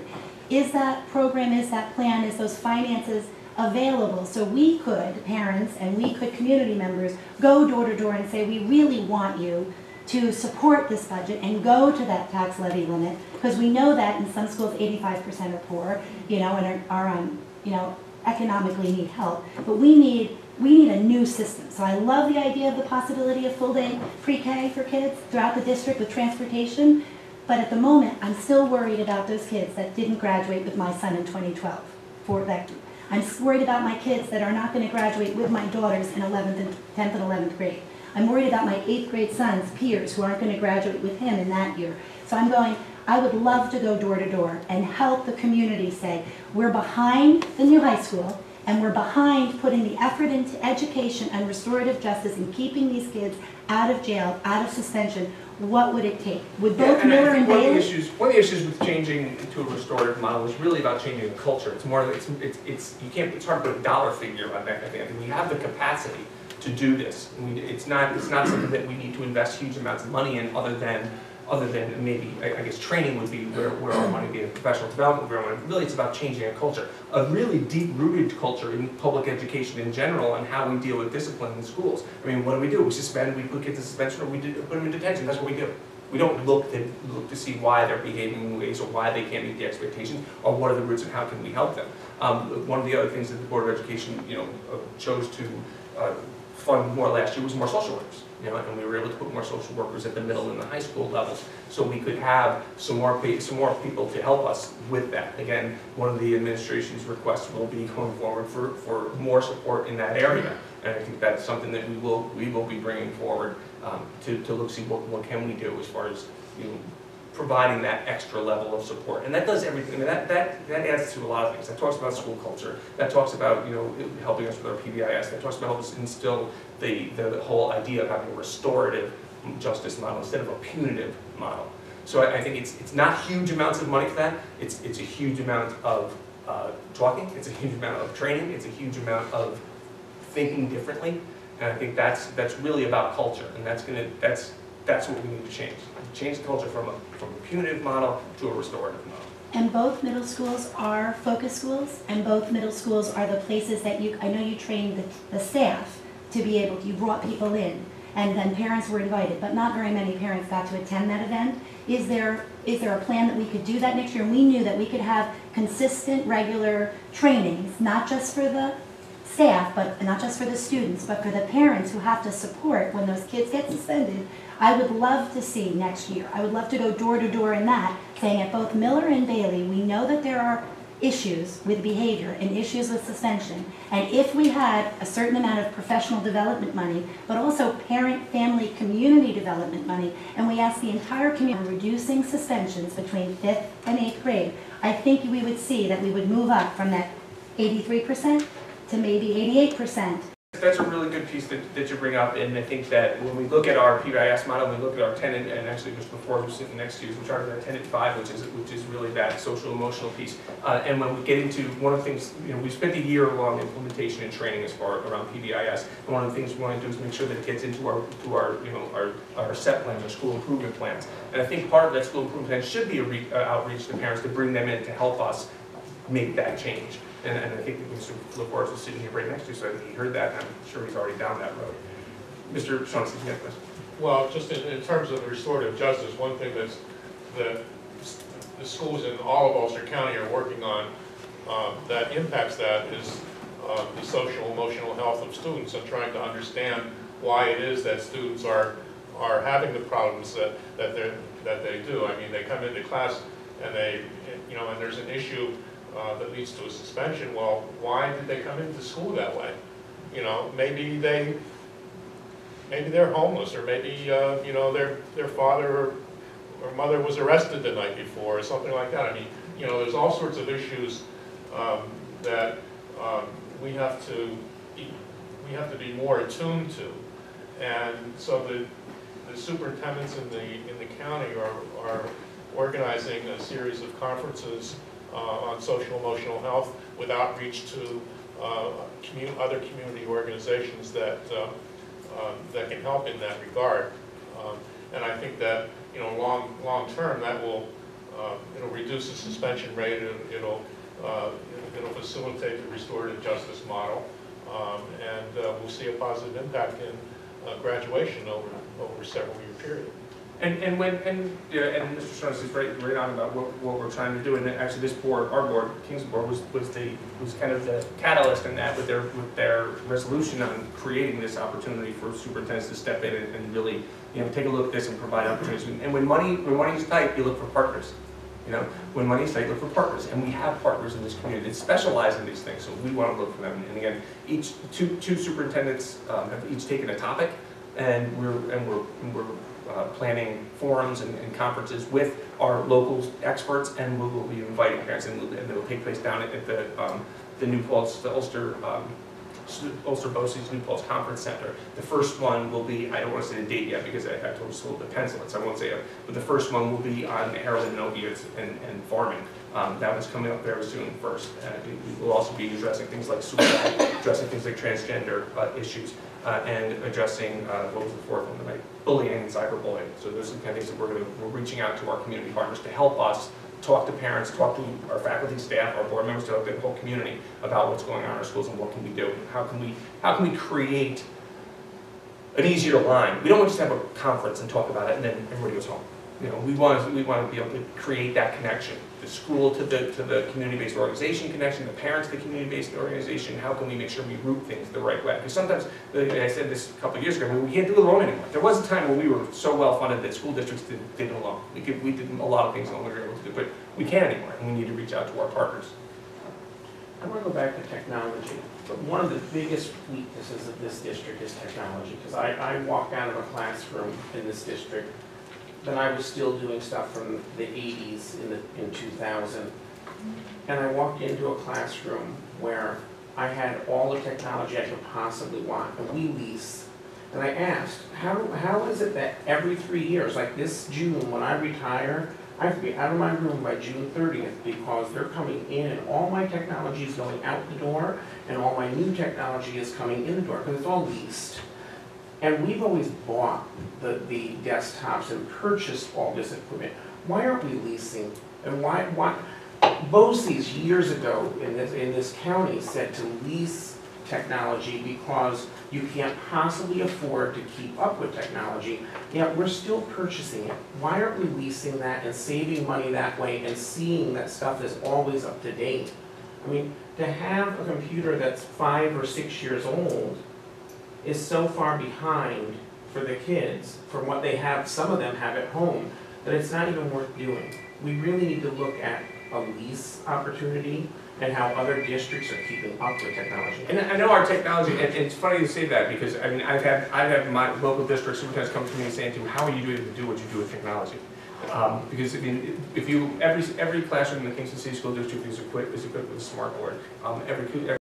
is that program, is that plan, is those finances available? So we could, parents, and we could, community members, go door to door and say, we really want you to support this budget and go to that tax levy limit, because we know that in some schools, eighty-five percent are poor, you know, and are, are, um, you know, economically need help. But we need, we need a new system. So I love the idea of the possibility of full-day pre-K for kids throughout the district with transportation. But at the moment, I'm still worried about those kids that didn't graduate with my son in 2012. For that, I'm worried about my kids that are not going to graduate with my daughters in 11th and 10th and 11th grade. I'm worried about my eighth grade son's peers who aren't going to graduate with him in that year. So I'm going, I would love to go door to door and help the community say, we're behind the new high school and we're behind putting the effort into education and restorative justice and keeping these kids out of jail, out of suspension. What would it take? Would Yeah, both and Miller and one of the Bailey? issues, one of the issues with changing to a restorative model is really about changing the culture. It's more, it's, it's, it's, you can't, it's hard to put a dollar figure on that, I think. We have the capacity to do this. Mean, it's not, it's not something that we need to invest huge amounts of money in, other than, other than maybe, I, I guess, training would be where, where our money be in professional development, money, really it's about changing a culture. A really deep-rooted culture in public education in general and how we deal with discipline in schools. I mean, what do we do? We suspend, we put kids in suspension, or we do- put them in detention, that's what we do. We don't look to, look to see why they're behaving in ways or why they can't meet the expectations, or what are the roots and how can we help them. Um, one of the other things that the Board of Education, you know, uh, chose to, uh, fund more last year was more social workers. You know, and we were able to put more social workers at the middle and the high school levels, so we could have some more, some more people to help us with that. Again, one of the administration's requests will be going forward for, for more support in that area. And I think that's something that we will, we will be bringing forward, um, to, to look, see what, what can we do as far as, you know, providing that extra level of support. And that does everything, I mean, that, that, that adds to a lot of things. That talks about school culture, that talks about, you know, helping us with our PBIS, that talks about helping us instill the, the whole idea of having a restorative justice model instead of a punitive model. So I, I think it's, it's not huge amounts of money for that, it's, it's a huge amount of, uh, talking, it's a huge amount of training, it's a huge amount of thinking differently. And I think that's, that's really about culture, and that's gonna, that's, that's what we need to change. Change the culture from a, from a punitive model to a restorative model. And both middle schools are focus schools, and both middle schools are the places that you, I know you train the, the staff to be able, to you brought people in, and then parents were invited, but not very many parents got to attend that event. Is there, is there a plan that we could do that next year? And we knew that we could have consistent, regular trainings, not just for the staff, but not just for the students, but for the parents who have to support when those kids get suspended. I would love to see next year, I would love to go door to door in that, saying at both Miller and Bailey, we know that there are issues with behavior and issues with suspension. And if we had a certain amount of professional development money, but also parent, family, community development money, and we asked the entire community reducing suspensions between fifth and eighth grade, I think we would see that we would move up from that eighty-three percent to maybe eighty-eight percent. That's a really good piece that, that you bring up, and I think that when we look at our PBIS model, we look at our tenant, and actually just before we're sitting next to you, we started our tenant five, which is, which is really that social emotional piece. Uh, and when we get into, one of the things, you know, we spent a year long implementation and training as far around PBIS, and one of the things we want to do is make sure that it gets into our, to our, you know, our, our set plans, our school improvement plans. And I think part of that school improvement plan should be a re, uh, outreach to parents to bring them in to help us make that change. And, and I think Mr. LaForest is sitting here right next to you, so he heard that, and I'm sure he's already down that road. Mr. Shaughnessy, you? Well, just in, in terms of restorative justice, one thing that's, that the schools in all of Ulster County are working on, um, that impacts that is, uh, the social emotional health of students and trying to understand why it is that students are, are having the problems that, that they're, that they do. I mean, they come into class and they, you know, and there's an issue, uh, that leads to a suspension. Well, why did they come into school that way? You know, maybe they, maybe they're homeless, or maybe, uh, you know, their, their father or, or mother was arrested the night before, or something like that. I mean, you know, there's all sorts of issues, um, that, um, we have to, we have to be more attuned to. And so the, the superintendents in the, in the county are, are organizing a series of conferences on social emotional health with outreach to uh, commu, other community organizations that, uh, uh, that can help in that regard. Um, And I think that, you know, long, long-term, that will, uh, it'll reduce the suspension rate, it'll- it'll, uh, it'll facilitate the restorative justice model, um, and uh, we'll see a positive impact in uh, graduation over, over a several-year period. And, and when, and, yeah, and Mr. Stones is right, right on about what, what we're trying to do, and actually this board, our board, King's Board, was, was the, was kind of the catalyst in that with their, with their resolution on creating this opportunity for superintendents to step in and, and really, you know, take a look at this and provide opportunities. And when money, when money is tight, you look for partners. You know, when money is tight, look for partners, and we have partners in this community that specialize in these things, so we want to look for them. And again, each, two, two superintendents um, have each taken a topic, and we're, and we're, and we're uh, planning forums and and conferences with our local experts, and we will be inviting parents, and we'll- and they'll take place down at the, um, the New Paltz, the Ulster, um, Ulster BOCES New Paltz Conference Center. The first one will be, I don't want to say the date yet, because I have to school to pencil it, so I won't say it, but the first one will be on heroin and and, and farming. Um, that one's coming up very soon first. We we will also be addressing things like suicide, addressing things like transgender uh, issues, uh, and addressing, uh, what was the fourth one tonight? Bullying and cyberbullying. So those are the kind of things that we're gonna, we're reaching out to our community partners to help us talk to parents, talk to our faculty, staff, our board members, to the whole community about what's going on in our schools and what can we do? How can we, how can we create an easier line? We don't want to just have a conference and talk about it and then everybody goes home. You know, we want to, we want to be able to create that connection, the school to the, to the community-based organization connection, the parents to the community-based organization, how can we make sure we root things the right way? Because sometimes, like I said this a couple of years ago, we can't do it alone anymore. There was a time when we were so well-funded that school districts did, did it alone. We could, we did a lot of things alone, we were able to do, but we can't anymore, and we need to reach out to our partners. I want to go back to technology, but one of the biggest weaknesses of this district is technology, because I, I walked out of a classroom in this district, then I was still doing stuff from the eighties in the, in two thousand. And I walked into a classroom where I had all the technology I could possibly want, and we lease. And I asked, how, how is it that every three years, like this June, when I retire, I have to be out of my room by June thirtieth because they're coming in and all my technology is going out the door and all my new technology is coming in the door because it's all leased. And we've always bought the, the desktops and purchased all this equipment. Why aren't we leasing? And why, why, BOCES years ago in this, in this county said to lease technology because you can't possibly afford to keep up with technology, yet we're still purchasing it. Why aren't we leasing that and saving money that way and seeing that stuff is always up to date? I mean, to have a computer that's five or six years old is so far behind for the kids, from what they have, some of them have at home, that it's not even worth doing. We really need to look at a lease opportunity and how other districts are keeping up with technology. And I know our technology, and it's funny you say that, because, I mean, I've had, I've had my local district superintendents come to me and saying to me, how are you doing to do what you do with technology? Um, because, I mean, if you, every, every classroom in the Kingston City School District is equipped, is equipped with a smart board. Um, every, every,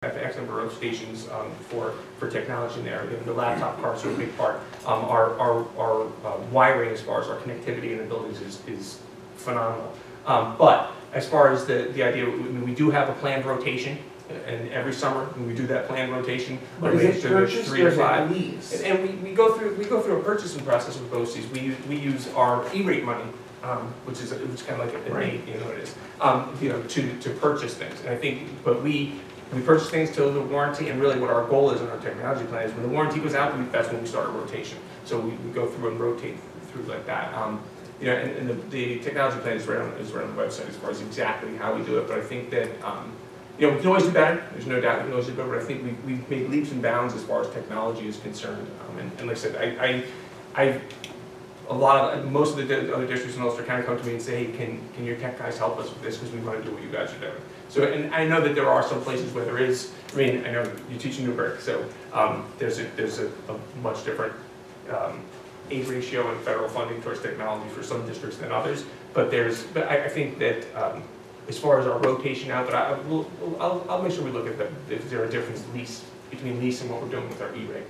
number of stations, um, for, for technology in there, the laptop parts are a big part. Um, our, our, our uh, wiring as far as our connectivity in the buildings is, is phenomenal. Um, but as far as the, the idea, we, we do have a planned rotation, and every summer, when we do that planned rotation, But is it purchased three or to five. And, and we, we go through, we go through a purchasing process with BOCES, we, use- we use our E-rate money, um, which is, which is kind of like a Right. you know what it is, um, you know, to, to purchase things. And I think, but we, we purchase things till the warranty, and really what our goal is in our technology plan is when the warranty goes out, that's when we start a rotation. So we, we go through and rotate through like that. Um, you know, and, and the, the technology plan is right on, is right on the website as far as exactly how we do it, but I think that, um, you know, we can always do better, there's no doubt we can always do better, but I think we, we've made leaps and bounds as far as technology is concerned. Um, and, and like I said, I, I, I, a lot of, most of the other districts in Ulster of come to me and say, hey, can, can your tech guys help us with this, because we want to do what you guys are doing. So, and I know that there are some places where there is, I mean, I know you teach in Newburgh, so, um, there's a, there's a, a much different, um, age ratio and federal funding towards technology for some districts than others, but there's, but I, I think that, um, as far as our rotation out, but I, will, I'll, I'll make sure we look at the, if there a difference lease, between lease and what we're doing with our E-rate.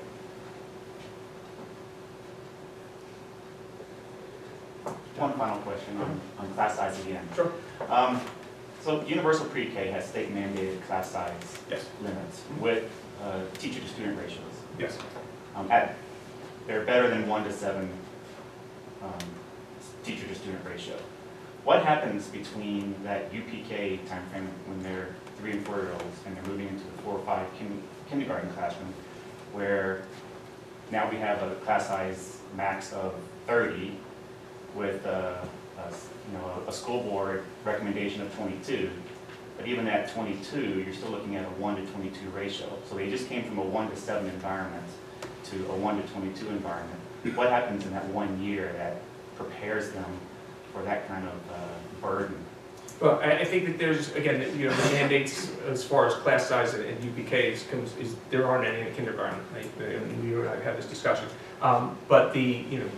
one final question on, on class size again. Sure. Um, so universal pre-K has state mandated class size Yes, limits with, uh, teacher to student ratios. yes. Um, at, they're better than one to seven, um, teacher to student ratio. What happens between that UPK timeframe when they're three and four year olds and they're moving into the four or five kin- kindergarten classroom, where now we have a class size max of thirty with, uh, you know, a school board recommendation of twenty-two, but even at twenty-two, you're still looking at a one to twenty-two ratio. So they just came from a one to seven environment to a one to twenty-two environment. What happens in that one year that prepares them for that kind of uh, burden? Well, I, think that there's, again, you know, the mandates as far as class size and UPK is, comes, is, there aren't any in kindergarten, right? And we have had this discussion. Um, but the, you know,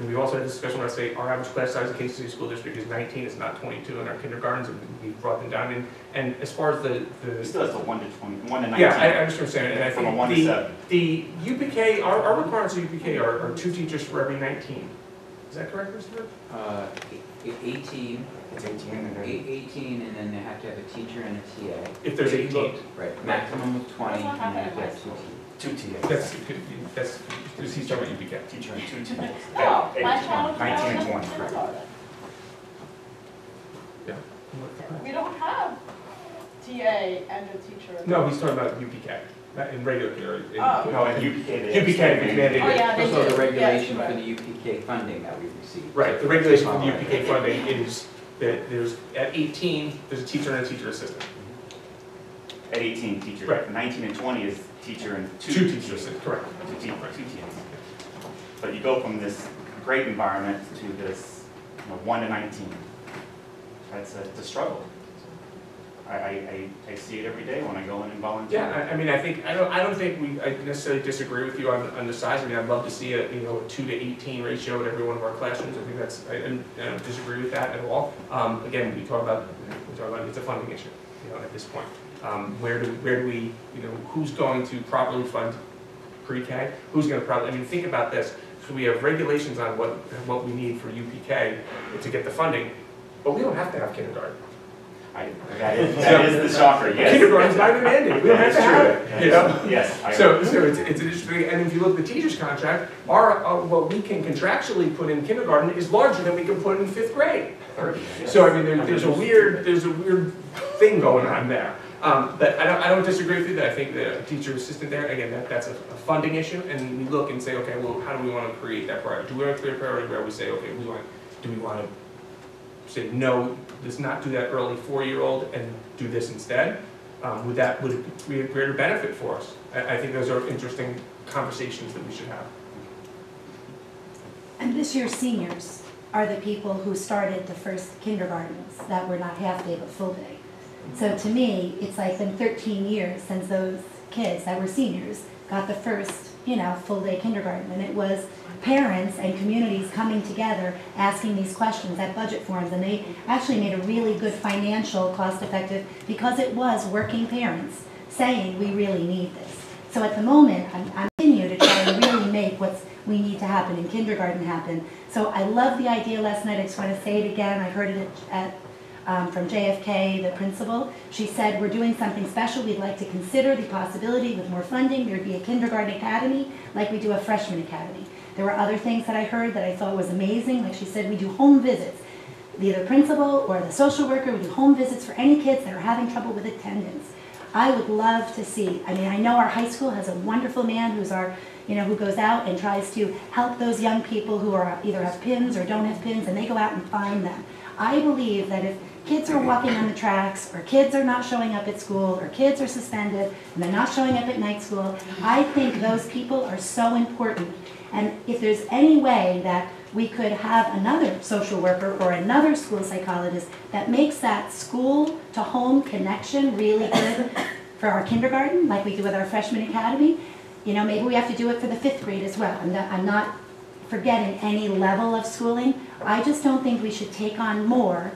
and we also had this discussion where I say our average class size in Kingston City School District is nineteen, it's not twenty-two in our kindergartens, and we've brought them down. And, and as far as the, It the, still has a one to twenty, one to nineteen. yeah, I, I understand what you're saying, and I From a think one to the, seven. the UPK, our, our requirements of UPK are, are two teachers for every nineteen. Is that correct, Mr. Bird? Uh, e- eighteen, It's eighteen and then. eight- eighteen, and then they have to have a teacher and a TA. If there's They eighteen. Right, maximum of twenty, and then they have to have two Two TAs. That's, that's, he's talking about UPK. Teacher and two TAs. No, At- oh, my child. Nineteen and twenty. Yeah. We don't have TA and a teacher. No, he's talking about UPK, not in regular care. Oh. in- Oh. No, at UPK they. UPK, state we mandated. Oh, yeah, they So do. the regulation Yes, for the UPK funding that we receive. Right, the regulation for the UPK funding is that there's, at 18, there's a teacher and a teacher assistant. At eighteen, teacher. Right. Nineteen and twenty is teacher and two. Two teacher assistants, correct. Two T, two TAs. But you go from this great environment to this, you know, one to nineteen. That's a, a struggle. I, I, I, see it every day when I go in and volunteer. Yeah, I, I mean, I think, I don't, I don't think we, I necessarily disagree with you on, on the size. I mean, I'd love to see a, you know, a two to 18 ratio in every one of our classrooms. I think that's, I, I don't disagree with that at all. Um, again, we talk about, we talk about, it's a funding issue, you know, at this point. Um, where do, where do we, you know, who's going to properly fund pre-K? Who's gonna properly? I mean, think about this. So we have regulations on what, what we need for UPK to get the funding, but we don't have to have kindergarten. I, that is, that is the shocker, yes. Kindergarten's not even mandated, we don't have to have it, you know? Yes, So, so it's, it's an interesting, and if you look at the teacher's contract, our, uh, what we can contractually put in kindergarten is larger than we can put in fifth grade. So I mean, there, there's a weird, there's a weird thing going on there. Um, but I don't, I don't disagree with you that I think the teacher assistant there, again, that, that's a, a funding issue, and we look and say, okay, well, how do we wanna create that priority? Do we want to create a priority where we say, okay, we want, do we wanna say, no, let's not do that early four-year-old and do this instead? Um, would that, would be a greater benefit for us? I, I think those are interesting conversations that we should have. And this year's seniors are the people who started the first kindergartens that were not half-day but full-day. So to me, it's like been 13 years since those kids that were seniors got the first, you know, full-day kindergarten. And it was parents and communities coming together, asking these questions at budget forums. And they actually made a really good financial, cost-effective, because it was working parents saying, we really need this. So at the moment, I'm, I'm continue to try and really make what's we need to happen in kindergarten happen. So I love the idea last night. I just want to say it again. I heard it at, um, from JFK, the principal. She said, we're doing something special. We'd like to consider the possibility with more funding, there'd be a kindergarten academy like we do a freshman academy. There were other things that I heard that I thought was amazing. Like she said, we do home visits. Either principal or the social worker, we do home visits for any kids that are having trouble with attendance. I would love to see, I mean, I know our high school has a wonderful man who's our, you know, who goes out and tries to help those young people who are either have pins or don't have pins, and they go out and find them. I believe that if kids are walking on the tracks, or kids are not showing up at school, or kids are suspended, and they're not showing up at night school, I think those people are so important. And if there's any way that we could have another social worker or another school psychologist that makes that school to home connection really good for our kindergarten, like we do with our freshman academy, you know, maybe we have to do it for the fifth grade as well. I'm not, I'm not forgetting any level of schooling. I just don't think we should take on more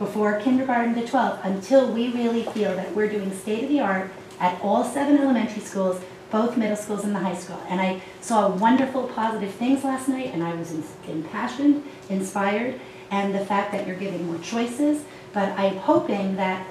before kindergarten to 12 until we really feel that we're doing state of the art at all seven elementary schools both middle schools and the high school. And I saw wonderful, positive things last night, and I was impassioned, inspired, and the fact that you're giving more choices. But I'm hoping that,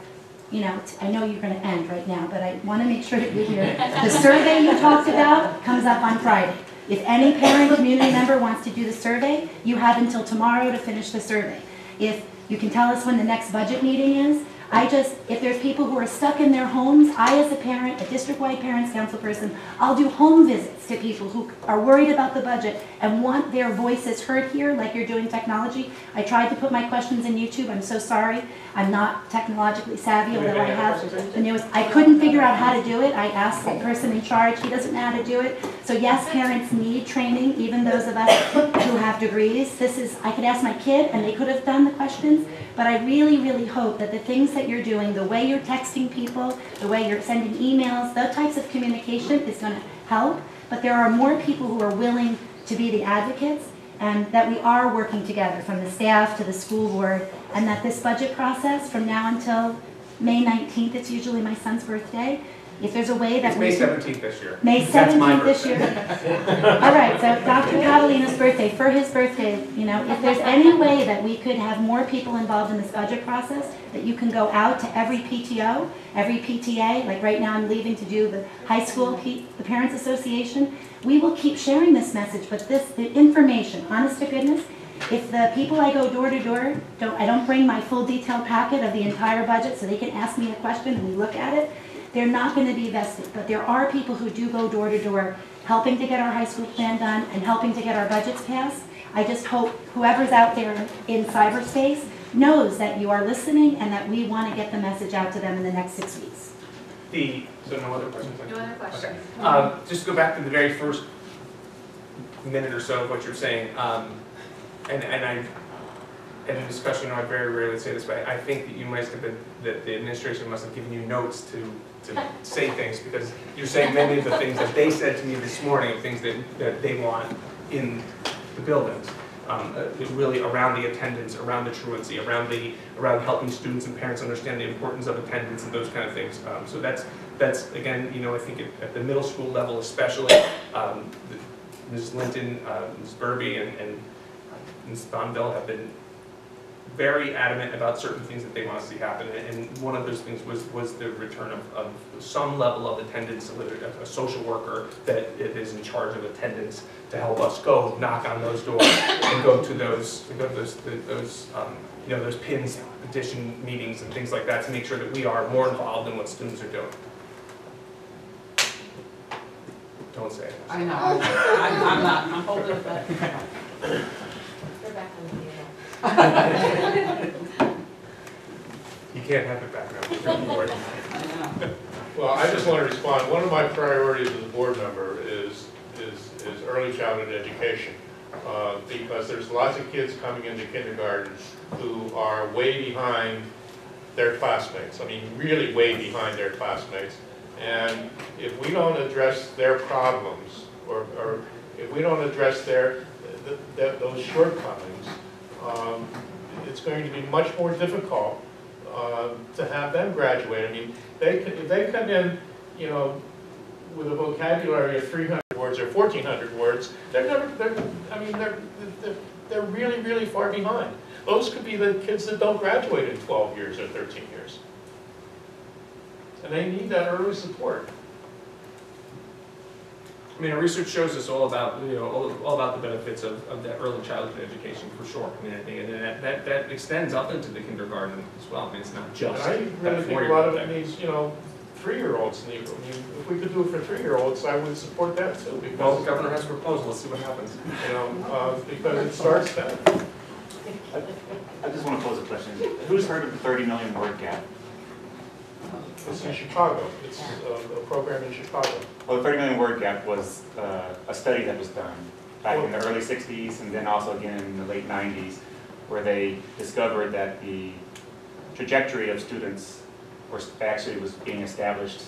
you know, I know you're gonna end right now, but I wanna make sure that you hear, the survey you talked about comes up on Friday. If any parent, community member wants to do the survey, you have until tomorrow to finish the survey. If you can tell us when the next budget meeting is, I just, if there's people who are stuck in their homes, I as a parent, a district-wide parents council person, I'll do home visits to people who are worried about the budget and want their voices heard here, like you're doing technology. I tried to put my questions in YouTube, I'm so sorry, I'm not technologically savvy, although I have the newest, I couldn't figure out how to do it, I asked the person in charge, he doesn't know how to do it. So yes, parents need training, even those of us who have degrees, this is, I could ask my kid and they could have done the questions, but I really, really hope that the things that you're doing, the way you're texting people, the way you're sending emails, those types of communication is gonna help. But there are more people who are willing to be the advocates and that we are working together from the staff to the school board and that this budget process from now until May 19th, it's usually my son's birthday, if there's a way that It's we May can- seventeenth this year. May That's my 17th this year. birthday. All right, so Dr. Catalina's birthday, for his birthday, you know, if there's any way that we could have more people involved in this budget process, that you can go out to every PTO, every PTA, like right now I'm leaving to do the high school, P- the Parents Association, we will keep sharing this message, but this, the information, honest to goodness, if the people I go door to door, don't, I don't bring my full detailed packet of the entire budget so they can ask me a question and we look at it, they're not gonna be vested, but there are people who do go door to door, helping to get our high school plan done and helping to get our budgets passed. I just hope whoever's out there in cyberspace knows that you are listening and that we wanna get the message out to them in the next six weeks. The, so no other questions? No other questions? Okay. Um, just go back to the very first minute or so of what you're saying, um, and, and I, in a discussion, I very rarely say this, but I think that you must have been, that the administration must have given you notes to, to say things, because you're saying many of the things that they said to me this morning, things that, that they want in the buildings. Um, uh, really around the attendance, around the truancy, around the, around helping students and parents understand the importance of attendance and those kind of things. Um, so that's, that's, again, you know, I think at, at the middle school level especially, um, the- Ms. Linton, uh, Ms. Burby, and, and uh, Ms. Bonville have been very adamant about certain things that they want to see happen, and one of those things was, was the return of, of some level of attendance, a, a social worker that is in charge of attendance to help us go knock on those doors and go to those, go to those, those, um, you know, those pins petition meetings and things like that to make sure that we are more involved in what students are doing. Don't say it. I know, I'm, I'm not, I'm holding it back. We're back on the table. You can't have it back now. Well, I just want to respond. One of my priorities as a board member is, is, is early childhood education. Uh, Because there's lots of kids coming into kindergarten who are way behind their classmates. I mean, really way behind their classmates. And if we don't address their problems, or, or if we don't address their, th- th- those shortcomings, um, it's going to be much more difficult uh, to have them graduate. I mean, they, could- if they come in, you know, with a vocabulary of 300 words or 1,400 words, they're never, they're, I mean, they're, they're, they're really, really far behind. Those could be the kids that don't graduate in 12 years or 13 years. And they need that early support. I mean, our research shows us all about, you know, all, all about the benefits of, of that early childhood education, for sure. I mean, I think, and that, that, that extends up into the kindergarten as well, I mean, it's not And just I that really think a lot of it thing. needs, you know, three-year-olds need, I mean, if we could do it for three-year-olds, I would support that too, Well, the because, governor has a proposal, let's see what happens. you know, uh, because it starts then. I just want to pose a question. Who's heard of the 30 million word gap? It's in Chicago, it's a, a program in Chicago. Well, the 30 million word gap was uh, a study that was done back in the early 60s and then also again in the late 90s, where they discovered that the trajectory of students was actually was being established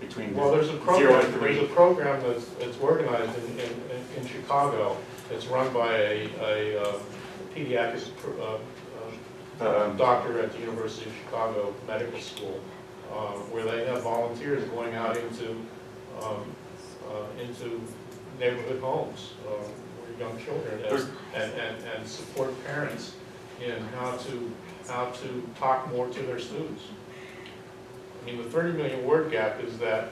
between Well, there's a the zero program, and there's a program that's, it's organized in, in, in Chicago. It's run by a, a uh, pediatric, uh, uh, Um, doctor at the University of Chicago Medical School, uh, where they have volunteers going out into um, uh, into neighborhood homes, uh, where young children, and, and, and, and support parents in how to, how to talk more to their students. I mean, the thirty million word gap is that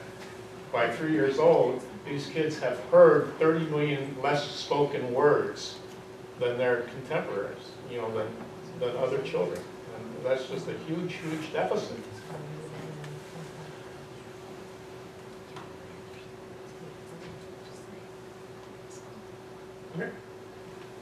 by three years old, these kids have heard thirty million less spoken words than their contemporaries, you know, than, than other children. And that's just a huge, huge deficit.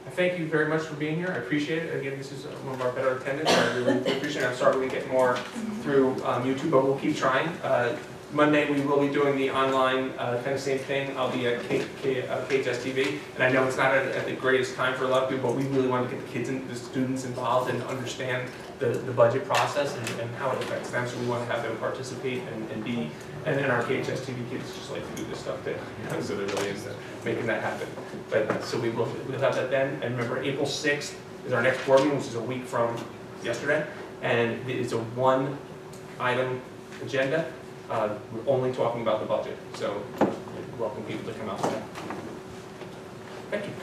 I thank you very much for being here, I appreciate it, again, this is one of our better attendants, I really appreciate it, I'm sorry we get more through um, YouTube, but we'll keep trying. Uh, Monday, we will be doing the online, uh, kind of same thing, I'll be at K- K- uh, KHS TV, and I know it's not at at the greatest time for a lot of people, but we really want to get the kids and the students involved and understand the, the budget process and, and how it affects them, so we want to have them participate and, and be, and then our KHS TV kids just like to do this stuff too, so they're really into making that happen. But, so we will, we'll have that then. And remember, April 6th is our next board meeting, which is a week from yesterday. And it is a one item agenda. Uh, we're only talking about the budget. So welcome people to come out. Thank you.